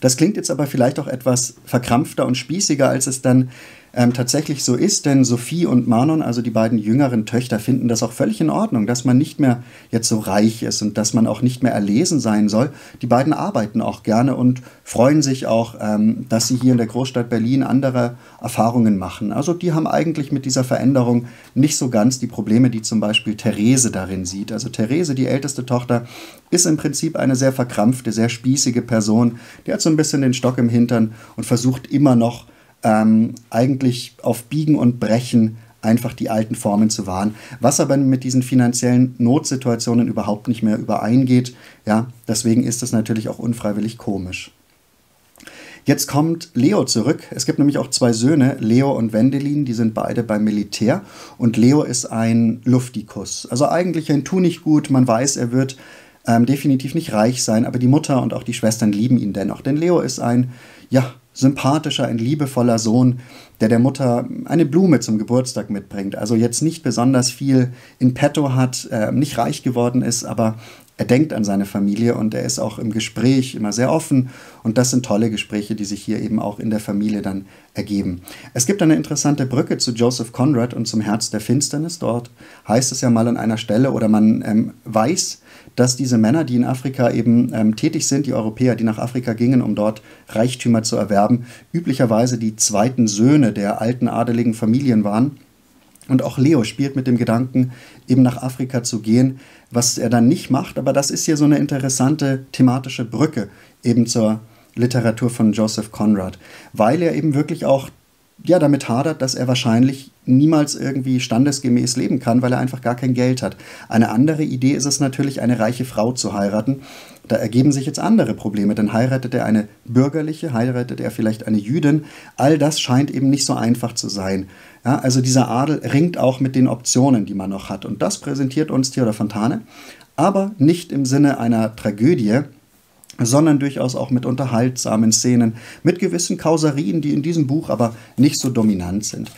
Das klingt jetzt aber vielleicht auch etwas verkrampfter und spießiger, als es dann ähm, tatsächlich so ist, denn Sophie und Manon, also die beiden jüngeren Töchter, finden das auch völlig in Ordnung, dass man nicht mehr jetzt so reich ist und dass man auch nicht mehr erlesen sein soll. Die beiden arbeiten auch gerne und freuen sich auch, ähm, dass sie hier in der Großstadt Berlin andere Erfahrungen machen. Also die haben eigentlich mit dieser Veränderung nicht so ganz die Probleme, die zum Beispiel Therese darin sieht. Also Therese, die älteste Tochter, ist im Prinzip eine sehr verkrampfte, sehr spießige Person. Die hat so ein bisschen den Stock im Hintern und versucht immer noch, ähm, eigentlich auf Biegen und Brechen einfach die alten Formen zu wahren, was aber mit diesen finanziellen Notsituationen überhaupt nicht mehr übereingeht. Ja, deswegen ist das natürlich auch unfreiwillig komisch. Jetzt kommt Leo zurück. Es gibt nämlich auch zwei Söhne, Leo und Wendelin, die sind beide beim Militär. Und Leo ist ein Luftikus. Also eigentlich ein Tunichtgut. Man weiß, er wird ähm, definitiv nicht reich sein, aber die Mutter und auch die Schwestern lieben ihn dennoch. Denn Leo ist ein, ja, sympathischer, ein liebevoller Sohn, der der Mutter eine Blume zum Geburtstag mitbringt. Also jetzt nicht besonders viel in petto hat, äh, nicht reich geworden ist, aber er denkt an seine Familie und er ist auch im Gespräch immer sehr offen. Und das sind tolle Gespräche, die sich hier eben auch in der Familie dann ergeben. Es gibt eine interessante Brücke zu Joseph Conrad und zum Herz der Finsternis. Dort heißt es ja mal an einer Stelle oder man ähm, weiß, dass diese Männer, die in Afrika eben ähm, tätig sind, die Europäer, die nach Afrika gingen, um dort Reichtümer zu erwerben, üblicherweise die zweiten Söhne der alten adeligen Familien waren. Und auch Leo spielt mit dem Gedanken, eben nach Afrika zu gehen, was er dann nicht macht. Aber das ist hier so eine interessante thematische Brücke eben zur Literatur von Joseph Conrad, weil er eben wirklich auch ja, damit hadert, dass er wahrscheinlich niemals irgendwie standesgemäß leben kann, weil er einfach gar kein Geld hat. Eine andere Idee ist es natürlich, eine reiche Frau zu heiraten. Da ergeben sich jetzt andere Probleme, denn heiratet er eine bürgerliche, heiratet er vielleicht eine Jüdin, all das scheint eben nicht so einfach zu sein. Ja, also dieser Adel ringt auch mit den Optionen, die man noch hat. Und das präsentiert uns Theodor Fontane, aber nicht im Sinne einer Tragödie, sondern durchaus auch mit unterhaltsamen Szenen, mit gewissen Kauserien, die in diesem Buch aber nicht so dominant sind.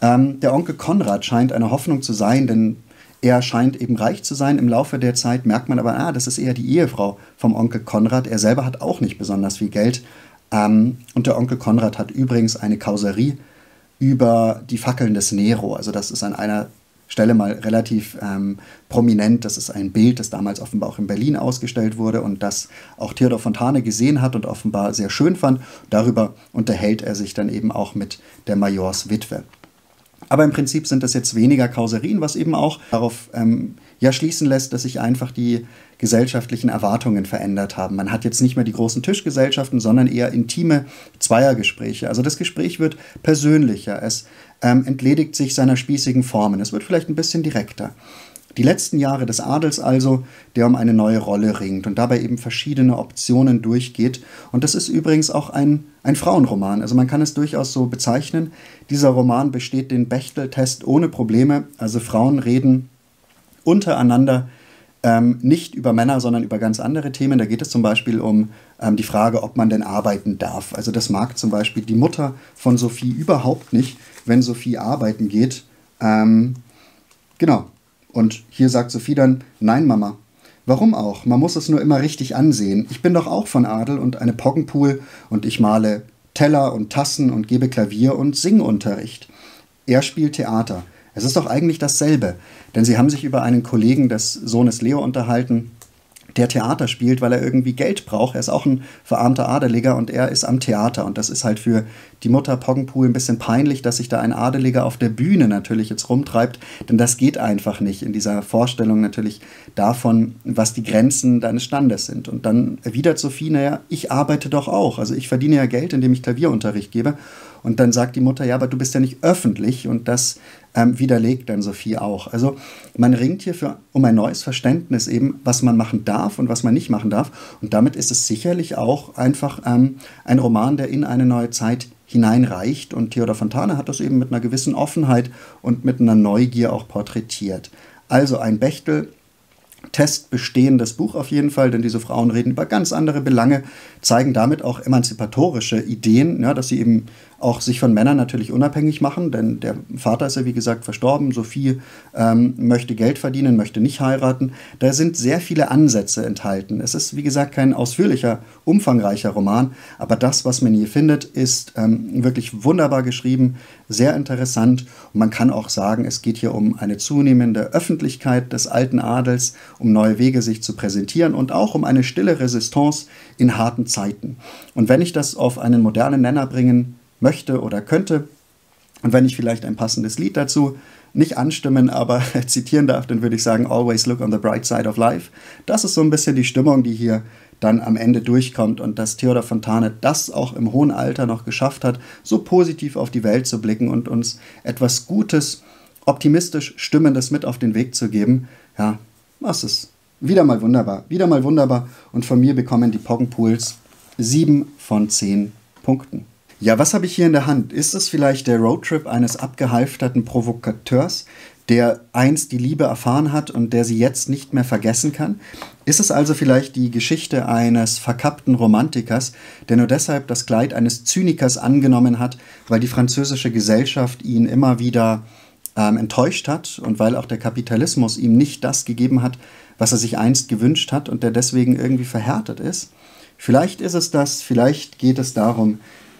Ähm, der Onkel Konrad scheint eine Hoffnung zu sein, denn er scheint eben reich zu sein. Im Laufe der Zeit merkt man aber, ah, das ist eher die Ehefrau vom Onkel Konrad. Er selber hat auch nicht besonders viel Geld. Ähm, und der Onkel Konrad hat übrigens eine Kauserie über die Fackeln des Nero. Also das ist an einer Stelle mal relativ ähm, prominent. Das ist ein Bild, das damals offenbar auch in Berlin ausgestellt wurde und das auch Theodor Fontane gesehen hat und offenbar sehr schön fand. Darüber unterhält er sich dann eben auch mit der Majorswitwe. Aber im Prinzip sind das jetzt weniger Kauserien, was eben auch darauf ähm, ja schließen lässt, dass sich einfach die gesellschaftlichen Erwartungen verändert haben. Man hat jetzt nicht mehr die großen Tischgesellschaften, sondern eher intime Zweiergespräche. Also das Gespräch wird persönlicher, es ähm, entledigt sich seiner spießigen Formen, es wird vielleicht ein bisschen direkter. Die letzten Jahre des Adels also, der um eine neue Rolle ringt und dabei eben verschiedene Optionen durchgeht. Und das ist übrigens auch ein, ein Frauenroman. Also man kann es durchaus so bezeichnen. Dieser Roman besteht den Bechtel-Test ohne Probleme. Also Frauen reden untereinander ähm, nicht über Männer, sondern über ganz andere Themen. Da geht es zum Beispiel um ähm, die Frage, ob man denn arbeiten darf. Also das mag zum Beispiel die Mutter von Sophie überhaupt nicht, wenn Sophie arbeiten geht. Ähm, genau. Und hier sagt Sophie dann, nein, Mama. Warum auch? Man muss es nur immer richtig ansehen. Ich bin doch auch von Adel und eine Poggenpool und ich male Teller und Tassen und gebe Klavier und Singunterricht. Er spielt Theater. Es ist doch eigentlich dasselbe, denn sie haben sich über einen Kollegen des Sohnes Leo unterhalten, der Theater spielt, weil er irgendwie Geld braucht. Er ist auch ein verarmter Adeliger und er ist am Theater. Und das ist halt für die Mutter Poggenpool ein bisschen peinlich, dass sich da ein Adeliger auf der Bühne natürlich jetzt rumtreibt. Denn das geht einfach nicht in dieser Vorstellung natürlich davon, was die Grenzen deines Standes sind. Und dann erwidert Sophie, naja, ich arbeite doch auch. Also ich verdiene ja Geld, indem ich Klavierunterricht gebe. Und dann sagt die Mutter, ja, aber du bist ja nicht öffentlich. Und das ähm, widerlegt dann Sophie auch. Also man ringt hier für, um ein neues Verständnis eben, was man machen darf und was man nicht machen darf. Und damit ist es sicherlich auch einfach ähm, ein Roman, der in eine neue Zeit hineinreicht. Und Theodor Fontane hat das eben mit einer gewissen Offenheit und mit einer Neugier auch porträtiert. Also ein Bechtel, testbestehendes Buch auf jeden Fall, denn diese Frauen reden über ganz andere Belange, zeigen damit auch emanzipatorische Ideen, ja, dass sie eben auch sich von Männern natürlich unabhängig machen, denn der Vater ist ja wie gesagt verstorben, Sophie ähm, möchte Geld verdienen, möchte nicht heiraten. Da sind sehr viele Ansätze enthalten. Es ist wie gesagt kein ausführlicher, umfangreicher Roman, aber das, was man hier findet, ist ähm, wirklich wunderbar geschrieben, sehr interessant und man kann auch sagen, es geht hier um eine zunehmende Öffentlichkeit des alten Adels, um neue Wege sich zu präsentieren und auch um eine stille Resistance in harten Zeiten. Und wenn ich das auf einen modernen Nenner bringen möchte oder könnte. Und wenn ich vielleicht ein passendes Lied dazu nicht anstimmen, aber zitieren darf, dann würde ich sagen, always look on the bright side of life. Das ist so ein bisschen die Stimmung, die hier dann am Ende durchkommt und dass Theodor Fontane das auch im hohen Alter noch geschafft hat, so positiv auf die Welt zu blicken und uns etwas Gutes, optimistisch Stimmendes mit auf den Weg zu geben. Ja, das ist wieder mal wunderbar, wieder mal wunderbar und von mir bekommen die Poggenpools sieben von zehn Punkten. Ja, was habe ich hier in der Hand? Ist es vielleicht der Roadtrip eines abgehalfterten Provokateurs, der einst die Liebe erfahren hat und der sie jetzt nicht mehr vergessen kann? Ist es also vielleicht die Geschichte eines verkappten Romantikers, der nur deshalb das Kleid eines Zynikers angenommen hat, weil die französische Gesellschaft ihn immer wieder ähm, enttäuscht hat und weil auch der Kapitalismus ihm nicht das gegeben hat, was er sich einst gewünscht hat und der deswegen irgendwie verhärtet ist? Vielleicht ist es das, vielleicht geht es darum,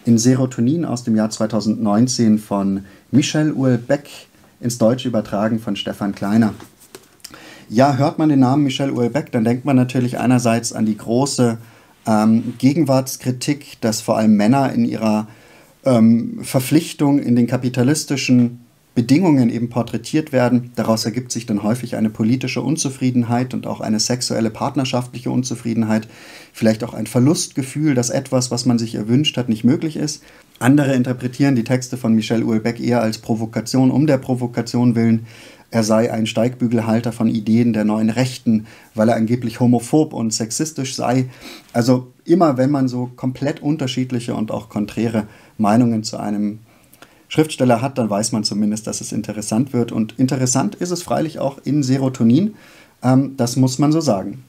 in Serotonin aus dem Jahr 2019 von Michel Houellebecq ins Deutsche übertragen von Stefan Kleiner. Ja, hört man den Namen Michel Houellebecq, dann denkt man natürlich einerseits an die große ähm, Gegenwartskritik, dass vor allem Männer in ihrer ähm, Verpflichtung in den kapitalistischen Bedingungen eben porträtiert werden. Daraus ergibt sich dann häufig eine politische Unzufriedenheit und auch eine sexuelle partnerschaftliche Unzufriedenheit, vielleicht auch ein Verlustgefühl, dass etwas, was man sich erwünscht hat, nicht möglich ist. Andere interpretieren die Texte von Michel Houellebecq eher als Provokation um der Provokation willen. Er sei ein Steigbügelhalter von Ideen der neuen Rechten, weil er angeblich homophob und sexistisch sei. Also immer wenn man so komplett unterschiedliche und auch konträre Meinungen zu einem Schriftsteller hat, dann weiß man zumindest, dass es interessant wird. Und interessant ist es freilich auch in Serotonin, ähm, das muss man so sagen.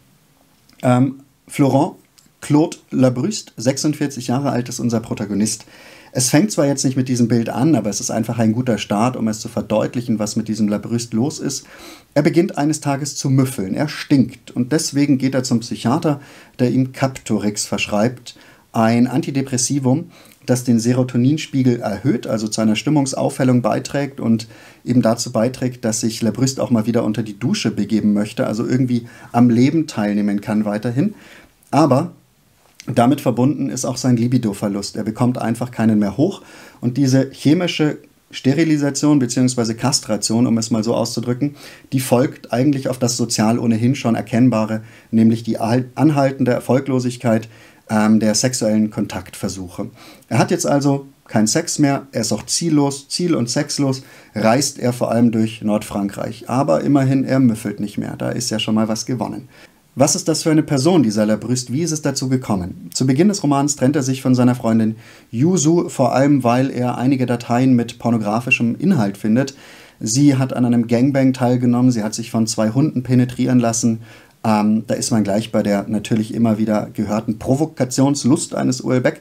Ähm, Florent Claude Labruste, 46 Jahre alt, ist unser Protagonist. Es fängt zwar jetzt nicht mit diesem Bild an, aber es ist einfach ein guter Start, um es zu verdeutlichen, was mit diesem Labruste los ist. Er beginnt eines Tages zu müffeln, er stinkt und deswegen geht er zum Psychiater, der ihm Captorix verschreibt, ein Antidepressivum, das den Serotoninspiegel erhöht, also zu einer Stimmungsaufhellung beiträgt und eben dazu beiträgt, dass sich Lebrüst auch mal wieder unter die Dusche begeben möchte, also irgendwie am Leben teilnehmen kann weiterhin. Aber damit verbunden ist auch sein Libido-Verlust. Er bekommt einfach keinen mehr hoch und diese chemische Sterilisation bzw. Kastration, um es mal so auszudrücken, die folgt eigentlich auf das sozial ohnehin schon Erkennbare, nämlich die anhaltende Erfolglosigkeit ähm, der sexuellen Kontaktversuche. Er hat jetzt also keinen Sex mehr, er ist auch ziellos, ziel- und sexlos, reist er vor allem durch Nordfrankreich. Aber immerhin, er müffelt nicht mehr, da ist ja schon mal was gewonnen. Was ist das für eine Person, dieser Labrüst? Wie ist es dazu gekommen? Zu Beginn des Romans trennt er sich von seiner Freundin Yuzu, vor allem weil er einige Dateien mit pornografischem Inhalt findet. Sie hat an einem Gangbang teilgenommen, sie hat sich von zwei Hunden penetrieren lassen. Ähm, da ist man gleich bei der natürlich immer wieder gehörten Provokationslust eines Uelbeck.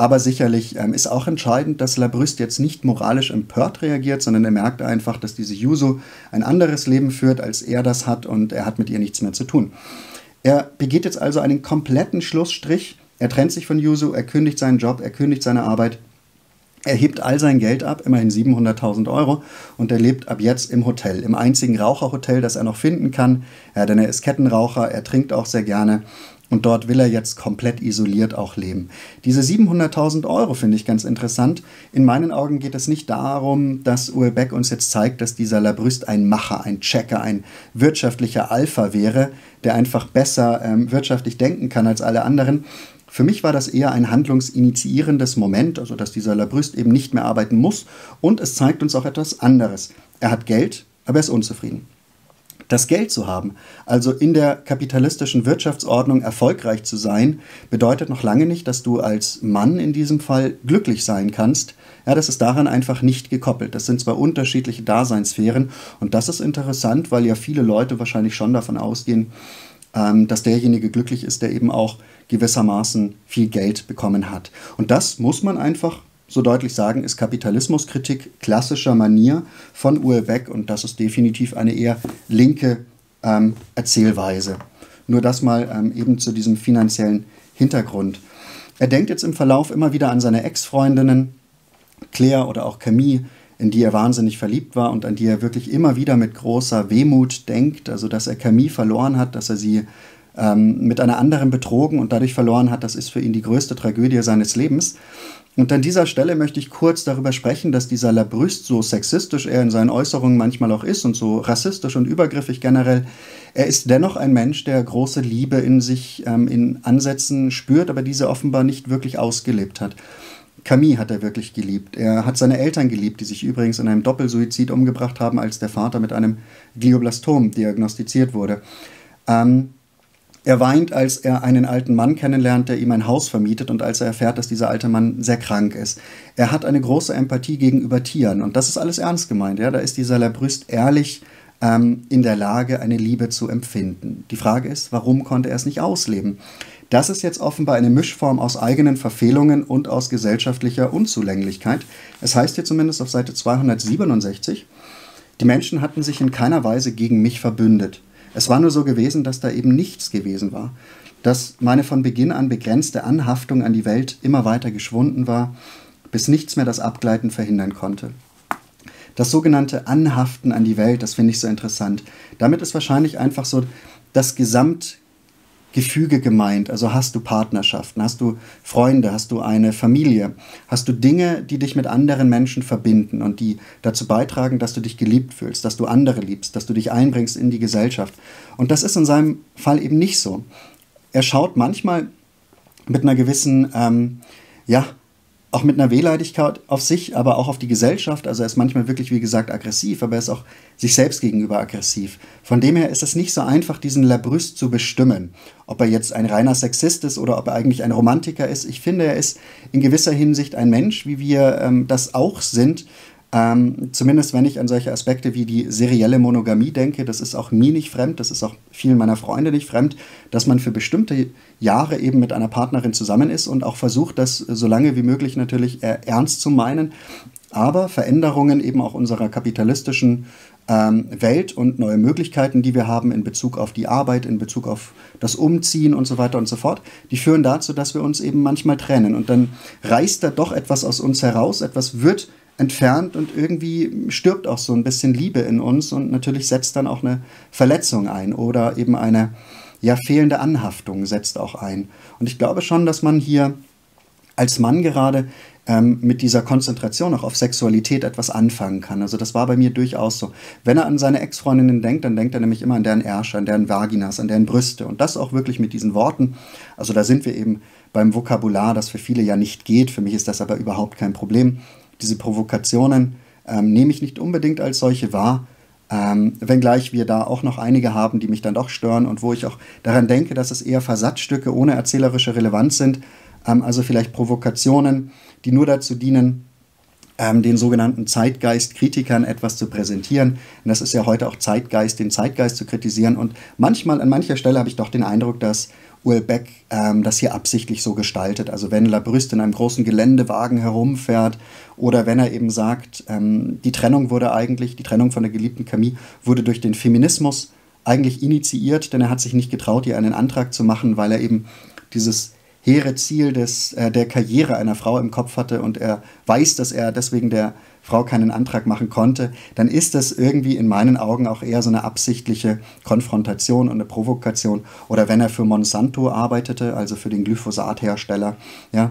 Aber sicherlich ähm, ist auch entscheidend, dass Labrüst jetzt nicht moralisch empört reagiert, sondern er merkt einfach, dass diese Yuso ein anderes Leben führt, als er das hat und er hat mit ihr nichts mehr zu tun. Er begeht jetzt also einen kompletten Schlussstrich. Er trennt sich von Yuso, er kündigt seinen Job, er kündigt seine Arbeit. Er hebt all sein Geld ab, immerhin 700.000 Euro, und er lebt ab jetzt im Hotel, im einzigen Raucherhotel, das er noch finden kann. Ja, denn er ist Kettenraucher, er trinkt auch sehr gerne und dort will er jetzt komplett isoliert auch leben. Diese 700.000 Euro finde ich ganz interessant. In meinen Augen geht es nicht darum, dass Uwe Beck uns jetzt zeigt, dass dieser Labrüst ein Macher, ein Checker, ein wirtschaftlicher Alpha wäre, der einfach besser ähm, wirtschaftlich denken kann als alle anderen. Für mich war das eher ein handlungsinitiierendes Moment, also dass dieser Labrüst eben nicht mehr arbeiten muss. Und es zeigt uns auch etwas anderes. Er hat Geld, aber er ist unzufrieden das Geld zu haben. Also in der kapitalistischen Wirtschaftsordnung erfolgreich zu sein, bedeutet noch lange nicht, dass du als Mann in diesem Fall glücklich sein kannst. Ja, das ist daran einfach nicht gekoppelt. Das sind zwar unterschiedliche Daseinssphären und das ist interessant, weil ja viele Leute wahrscheinlich schon davon ausgehen, ähm, dass derjenige glücklich ist, der eben auch gewissermaßen viel Geld bekommen hat. Und das muss man einfach so deutlich sagen, ist Kapitalismuskritik klassischer Manier von Uwe Beck und das ist definitiv eine eher linke ähm, Erzählweise. Nur das mal ähm, eben zu diesem finanziellen Hintergrund. Er denkt jetzt im Verlauf immer wieder an seine Ex-Freundinnen, Claire oder auch Camille, in die er wahnsinnig verliebt war und an die er wirklich immer wieder mit großer Wehmut denkt. Also, dass er Camille verloren hat, dass er sie ähm, mit einer anderen betrogen und dadurch verloren hat, das ist für ihn die größte Tragödie seines Lebens. Und an dieser Stelle möchte ich kurz darüber sprechen, dass dieser Labrüst, so sexistisch er in seinen Äußerungen manchmal auch ist und so rassistisch und übergriffig generell, er ist dennoch ein Mensch, der große Liebe in sich ähm, in Ansätzen spürt, aber diese offenbar nicht wirklich ausgelebt hat. Camille hat er wirklich geliebt. Er hat seine Eltern geliebt, die sich übrigens in einem Doppelsuizid umgebracht haben, als der Vater mit einem Glioblastom diagnostiziert wurde. Ähm, er weint, als er einen alten Mann kennenlernt, der ihm ein Haus vermietet und als er erfährt, dass dieser alte Mann sehr krank ist. Er hat eine große Empathie gegenüber Tieren und das ist alles ernst gemeint. Ja? Da ist dieser Labrüst ehrlich ähm, in der Lage, eine Liebe zu empfinden. Die Frage ist, warum konnte er es nicht ausleben? Das ist jetzt offenbar eine Mischform aus eigenen Verfehlungen und aus gesellschaftlicher Unzulänglichkeit. Es heißt hier zumindest auf Seite 267, die Menschen hatten sich in keiner Weise gegen mich verbündet. Es war nur so gewesen, dass da eben nichts gewesen war. Dass meine von Beginn an begrenzte Anhaftung an die Welt immer weiter geschwunden war, bis nichts mehr das Abgleiten verhindern konnte. Das sogenannte Anhaften an die Welt, das finde ich so interessant. Damit ist wahrscheinlich einfach so das Gesamt Gefüge gemeint. Also hast du Partnerschaften, hast du Freunde, hast du eine Familie, hast du Dinge, die dich mit anderen Menschen verbinden und die dazu beitragen, dass du dich geliebt fühlst, dass du andere liebst, dass du dich einbringst in die Gesellschaft. Und das ist in seinem Fall eben nicht so. Er schaut manchmal mit einer gewissen, ähm, ja, auch mit einer Wehleidigkeit auf sich, aber auch auf die Gesellschaft. Also er ist manchmal wirklich, wie gesagt, aggressiv, aber er ist auch sich selbst gegenüber aggressiv. Von dem her ist es nicht so einfach, diesen Labrüst zu bestimmen. Ob er jetzt ein reiner Sexist ist oder ob er eigentlich ein Romantiker ist. Ich finde, er ist in gewisser Hinsicht ein Mensch, wie wir ähm, das auch sind. Ähm, zumindest wenn ich an solche Aspekte wie die serielle Monogamie denke, das ist auch mir nicht fremd, das ist auch vielen meiner Freunde nicht fremd, dass man für bestimmte Jahre eben mit einer Partnerin zusammen ist und auch versucht, das so lange wie möglich natürlich äh, ernst zu meinen. Aber Veränderungen eben auch unserer kapitalistischen ähm, Welt und neue Möglichkeiten, die wir haben in Bezug auf die Arbeit, in Bezug auf das Umziehen und so weiter und so fort, die führen dazu, dass wir uns eben manchmal trennen. Und dann reißt da doch etwas aus uns heraus, etwas wird entfernt und irgendwie stirbt auch so ein bisschen Liebe in uns und natürlich setzt dann auch eine Verletzung ein oder eben eine ja fehlende Anhaftung setzt auch ein. Und ich glaube schon, dass man hier als Mann gerade ähm, mit dieser Konzentration auch auf Sexualität etwas anfangen kann. Also das war bei mir durchaus so. Wenn er an seine Ex-Freundinnen denkt, dann denkt er nämlich immer an deren Ärsche, an deren Vaginas, an deren Brüste und das auch wirklich mit diesen Worten. Also da sind wir eben beim Vokabular, das für viele ja nicht geht. Für mich ist das aber überhaupt kein Problem. Diese Provokationen ähm, nehme ich nicht unbedingt als solche wahr, ähm, wenngleich wir da auch noch einige haben, die mich dann doch stören und wo ich auch daran denke, dass es eher Versatzstücke ohne erzählerische Relevanz sind, ähm, also vielleicht Provokationen, die nur dazu dienen, ähm, den sogenannten Zeitgeist-Kritikern etwas zu präsentieren. Und das ist ja heute auch Zeitgeist, den Zeitgeist zu kritisieren. Und manchmal, an mancher Stelle habe ich doch den Eindruck, dass Uelbeck ähm, das hier absichtlich so gestaltet. Also wenn Labrüst in einem großen Geländewagen herumfährt oder wenn er eben sagt, ähm, die Trennung wurde eigentlich, die Trennung von der geliebten Camille wurde durch den Feminismus eigentlich initiiert, denn er hat sich nicht getraut, ihr einen Antrag zu machen, weil er eben dieses hehre Ziel des, äh, der Karriere einer Frau im Kopf hatte und er weiß, dass er deswegen der Frau keinen Antrag machen konnte, dann ist das irgendwie in meinen Augen auch eher so eine absichtliche Konfrontation und eine Provokation. Oder wenn er für Monsanto arbeitete, also für den Glyphosathersteller, ja,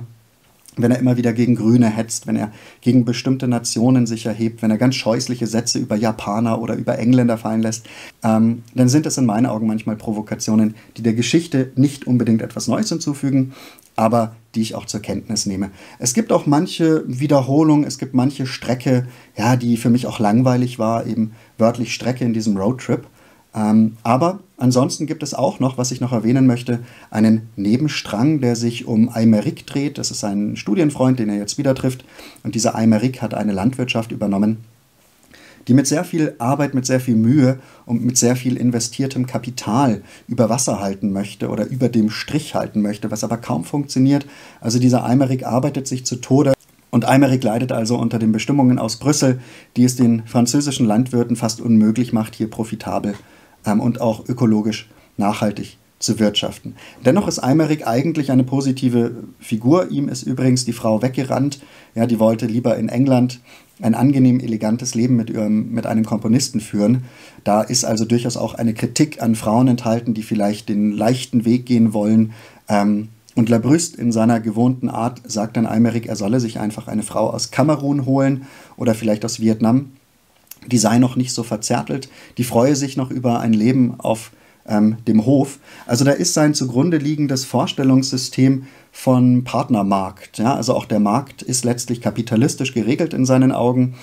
wenn er immer wieder gegen Grüne hetzt, wenn er gegen bestimmte Nationen sich erhebt, wenn er ganz scheußliche Sätze über Japaner oder über Engländer fallen lässt, ähm, dann sind es in meinen Augen manchmal Provokationen, die der Geschichte nicht unbedingt etwas Neues hinzufügen, aber die ich auch zur Kenntnis nehme. Es gibt auch manche Wiederholungen, es gibt manche Strecke, ja, die für mich auch langweilig war, eben wörtlich Strecke in diesem Roadtrip. Ähm, aber ansonsten gibt es auch noch, was ich noch erwähnen möchte, einen Nebenstrang, der sich um Aymeric dreht. Das ist ein Studienfreund, den er jetzt wieder trifft. Und dieser Aymeric hat eine Landwirtschaft übernommen, die mit sehr viel Arbeit, mit sehr viel Mühe und mit sehr viel investiertem Kapital über Wasser halten möchte oder über dem Strich halten möchte, was aber kaum funktioniert. Also dieser Aymeric arbeitet sich zu Tode. Und Aymeric leidet also unter den Bestimmungen aus Brüssel, die es den französischen Landwirten fast unmöglich macht, hier profitabel ähm, und auch ökologisch nachhaltig zu wirtschaften. Dennoch ist Eimerich eigentlich eine positive Figur. Ihm ist übrigens die Frau weggerannt. Ja, die wollte lieber in England ein angenehm elegantes Leben mit, ihrem, mit einem Komponisten führen. Da ist also durchaus auch eine Kritik an Frauen enthalten, die vielleicht den leichten Weg gehen wollen. Ähm, und Labrüst in seiner gewohnten Art sagt dann Eimerich, er solle sich einfach eine Frau aus Kamerun holen oder vielleicht aus Vietnam die sei noch nicht so verzärtelt, die freue sich noch über ein Leben auf ähm, dem Hof. Also da ist sein zugrunde liegendes Vorstellungssystem von Partnermarkt. Ja? Also auch der Markt ist letztlich kapitalistisch geregelt in seinen Augen.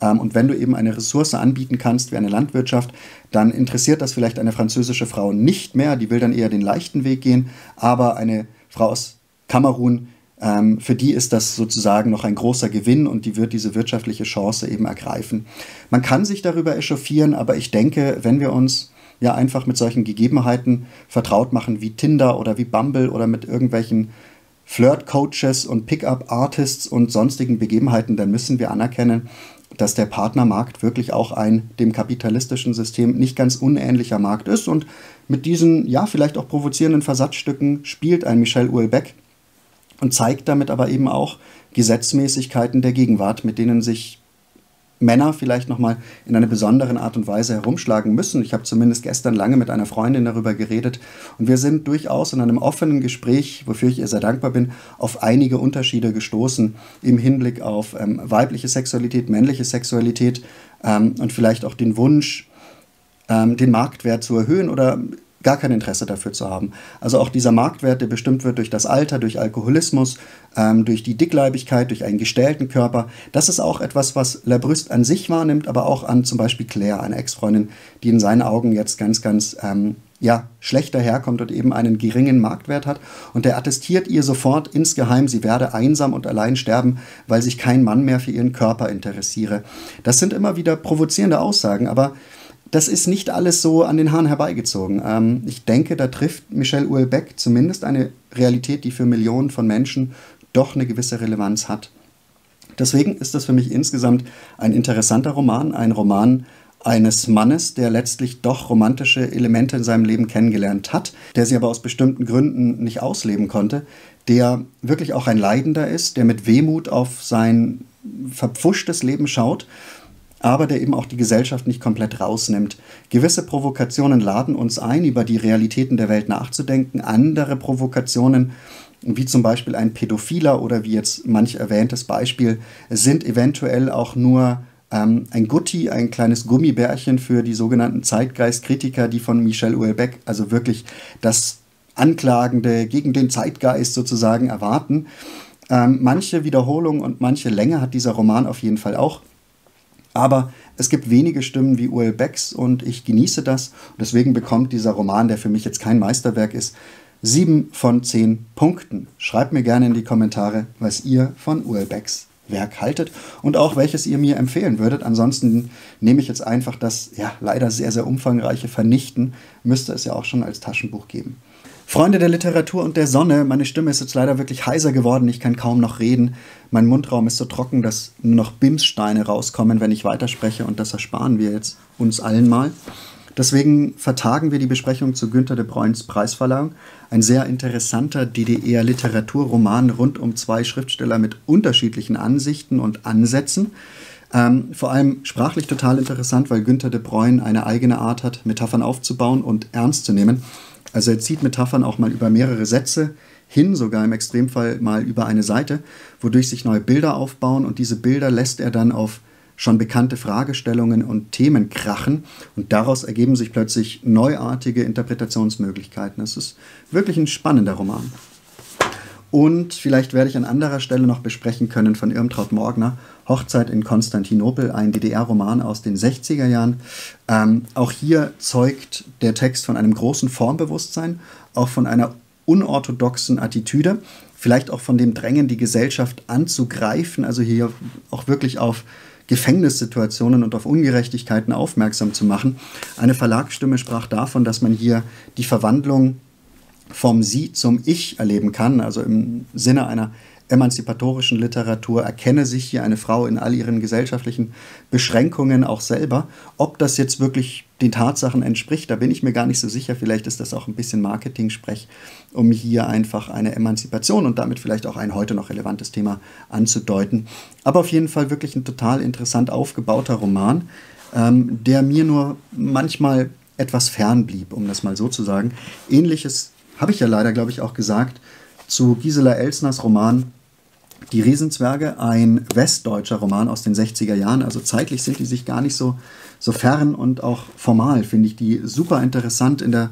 Ähm, und wenn du eben eine Ressource anbieten kannst wie eine Landwirtschaft, dann interessiert das vielleicht eine französische Frau nicht mehr. Die will dann eher den leichten Weg gehen. Aber eine Frau aus Kamerun ähm, für die ist das sozusagen noch ein großer Gewinn und die wird diese wirtschaftliche Chance eben ergreifen. Man kann sich darüber echauffieren, aber ich denke, wenn wir uns ja einfach mit solchen Gegebenheiten vertraut machen wie Tinder oder wie Bumble oder mit irgendwelchen Flirt-Coaches und Pickup-Artists und sonstigen Begebenheiten, dann müssen wir anerkennen, dass der Partnermarkt wirklich auch ein dem kapitalistischen System nicht ganz unähnlicher Markt ist. Und mit diesen, ja, vielleicht auch provozierenden Versatzstücken spielt ein Michel Houellebecq und zeigt damit aber eben auch Gesetzmäßigkeiten der Gegenwart, mit denen sich Männer vielleicht nochmal in einer besonderen Art und Weise herumschlagen müssen. Ich habe zumindest gestern lange mit einer Freundin darüber geredet und wir sind durchaus in einem offenen Gespräch, wofür ich ihr sehr dankbar bin, auf einige Unterschiede gestoßen im Hinblick auf ähm, weibliche Sexualität, männliche Sexualität ähm, und vielleicht auch den Wunsch, ähm, den Marktwert zu erhöhen oder gar kein Interesse dafür zu haben. Also auch dieser Marktwert, der bestimmt wird durch das Alter, durch Alkoholismus, ähm, durch die Dickleibigkeit, durch einen gestellten Körper, das ist auch etwas, was Labrüst an sich wahrnimmt, aber auch an zum Beispiel Claire, eine Ex-Freundin, die in seinen Augen jetzt ganz, ganz ähm, ja, schlechter herkommt und eben einen geringen Marktwert hat. Und der attestiert ihr sofort insgeheim, sie werde einsam und allein sterben, weil sich kein Mann mehr für ihren Körper interessiere. Das sind immer wieder provozierende Aussagen, aber das ist nicht alles so an den Haaren herbeigezogen. Ähm, ich denke, da trifft Michel Houellebecq zumindest eine Realität, die für Millionen von Menschen doch eine gewisse Relevanz hat. Deswegen ist das für mich insgesamt ein interessanter Roman, ein Roman eines Mannes, der letztlich doch romantische Elemente in seinem Leben kennengelernt hat, der sie aber aus bestimmten Gründen nicht ausleben konnte, der wirklich auch ein Leidender ist, der mit Wehmut auf sein verpfuschtes Leben schaut aber der eben auch die Gesellschaft nicht komplett rausnimmt. Gewisse Provokationen laden uns ein, über die Realitäten der Welt nachzudenken. Andere Provokationen wie zum Beispiel ein Pädophiler oder wie jetzt manch erwähntes Beispiel, sind eventuell auch nur ähm, ein Gutti, ein kleines Gummibärchen für die sogenannten Zeitgeistkritiker, die von Michel Houellebecq also wirklich das Anklagende gegen den Zeitgeist sozusagen erwarten. Ähm, manche Wiederholung und manche Länge hat dieser Roman auf jeden Fall auch. Aber es gibt wenige Stimmen wie Uel Becks und ich genieße das. Und deswegen bekommt dieser Roman, der für mich jetzt kein Meisterwerk ist, sieben von zehn Punkten. Schreibt mir gerne in die Kommentare, was ihr von Uel Becks Werk haltet und auch welches ihr mir empfehlen würdet. Ansonsten nehme ich jetzt einfach das ja leider sehr, sehr umfangreiche Vernichten. Müsste es ja auch schon als Taschenbuch geben. Freunde der Literatur und der Sonne, meine Stimme ist jetzt leider wirklich heiser geworden, ich kann kaum noch reden. Mein Mundraum ist so trocken, dass nur noch Bimssteine rauskommen, wenn ich weiterspreche und das ersparen wir jetzt uns allen mal. Deswegen vertagen wir die Besprechung zu Günter de Bruyns Preisverleihung. Ein sehr interessanter DDR-Literaturroman rund um zwei Schriftsteller mit unterschiedlichen Ansichten und Ansätzen. Ähm, vor allem sprachlich total interessant, weil Günter de Bruyne eine eigene Art hat, Metaphern aufzubauen und ernst zu nehmen. Also er zieht Metaphern auch mal über mehrere Sätze hin, sogar im Extremfall mal über eine Seite, wodurch sich neue Bilder aufbauen und diese Bilder lässt er dann auf schon bekannte Fragestellungen und Themen krachen und daraus ergeben sich plötzlich neuartige Interpretationsmöglichkeiten. Es ist wirklich ein spannender Roman. Und vielleicht werde ich an anderer Stelle noch besprechen können von Irmtraut Morgner, Hochzeit in Konstantinopel, ein DDR-Roman aus den 60er Jahren. Ähm, auch hier zeugt der Text von einem großen Formbewusstsein, auch von einer unorthodoxen Attitüde, vielleicht auch von dem Drängen, die Gesellschaft anzugreifen, also hier auch wirklich auf Gefängnissituationen und auf Ungerechtigkeiten aufmerksam zu machen. Eine Verlagsstimme sprach davon, dass man hier die Verwandlung vom Sie zum Ich erleben kann, also im Sinne einer emanzipatorischen Literatur erkenne sich hier eine Frau in all ihren gesellschaftlichen Beschränkungen auch selber. Ob das jetzt wirklich den Tatsachen entspricht, da bin ich mir gar nicht so sicher. Vielleicht ist das auch ein bisschen Marketing-Sprech, um hier einfach eine Emanzipation und damit vielleicht auch ein heute noch relevantes Thema anzudeuten. Aber auf jeden Fall wirklich ein total interessant aufgebauter Roman, ähm, der mir nur manchmal etwas fern blieb, um das mal so zu sagen. Ähnliches habe ich ja leider, glaube ich, auch gesagt, zu Gisela Elsners Roman Die Riesenzwerge, ein westdeutscher Roman aus den 60er Jahren. Also zeitlich sind die sich gar nicht so, so fern und auch formal finde ich die super interessant in der,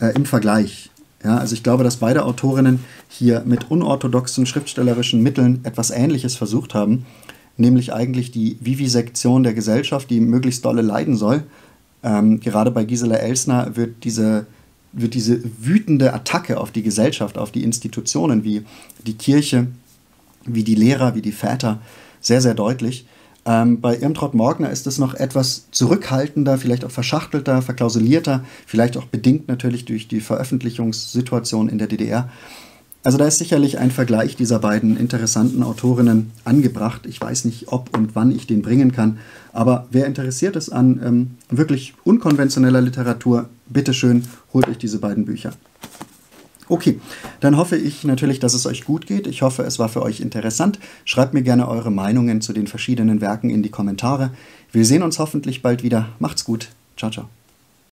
äh, im Vergleich. Ja, also ich glaube, dass beide Autorinnen hier mit unorthodoxen schriftstellerischen Mitteln etwas Ähnliches versucht haben, nämlich eigentlich die Vivisektion der Gesellschaft, die möglichst dolle leiden soll. Ähm, gerade bei Gisela Elsner wird diese wird diese wütende Attacke auf die Gesellschaft, auf die Institutionen wie die Kirche, wie die Lehrer, wie die Väter sehr, sehr deutlich. Ähm, bei Irmtraut Morgner ist es noch etwas zurückhaltender, vielleicht auch verschachtelter, verklausulierter, vielleicht auch bedingt natürlich durch die Veröffentlichungssituation in der DDR. Also da ist sicherlich ein Vergleich dieser beiden interessanten Autorinnen angebracht. Ich weiß nicht, ob und wann ich den bringen kann, aber wer interessiert ist an ähm, wirklich unkonventioneller Literatur, bitteschön, holt euch diese beiden Bücher. Okay, dann hoffe ich natürlich, dass es euch gut geht. Ich hoffe, es war für euch interessant. Schreibt mir gerne eure Meinungen zu den verschiedenen Werken in die Kommentare. Wir sehen uns hoffentlich bald wieder. Macht's gut. Ciao, ciao.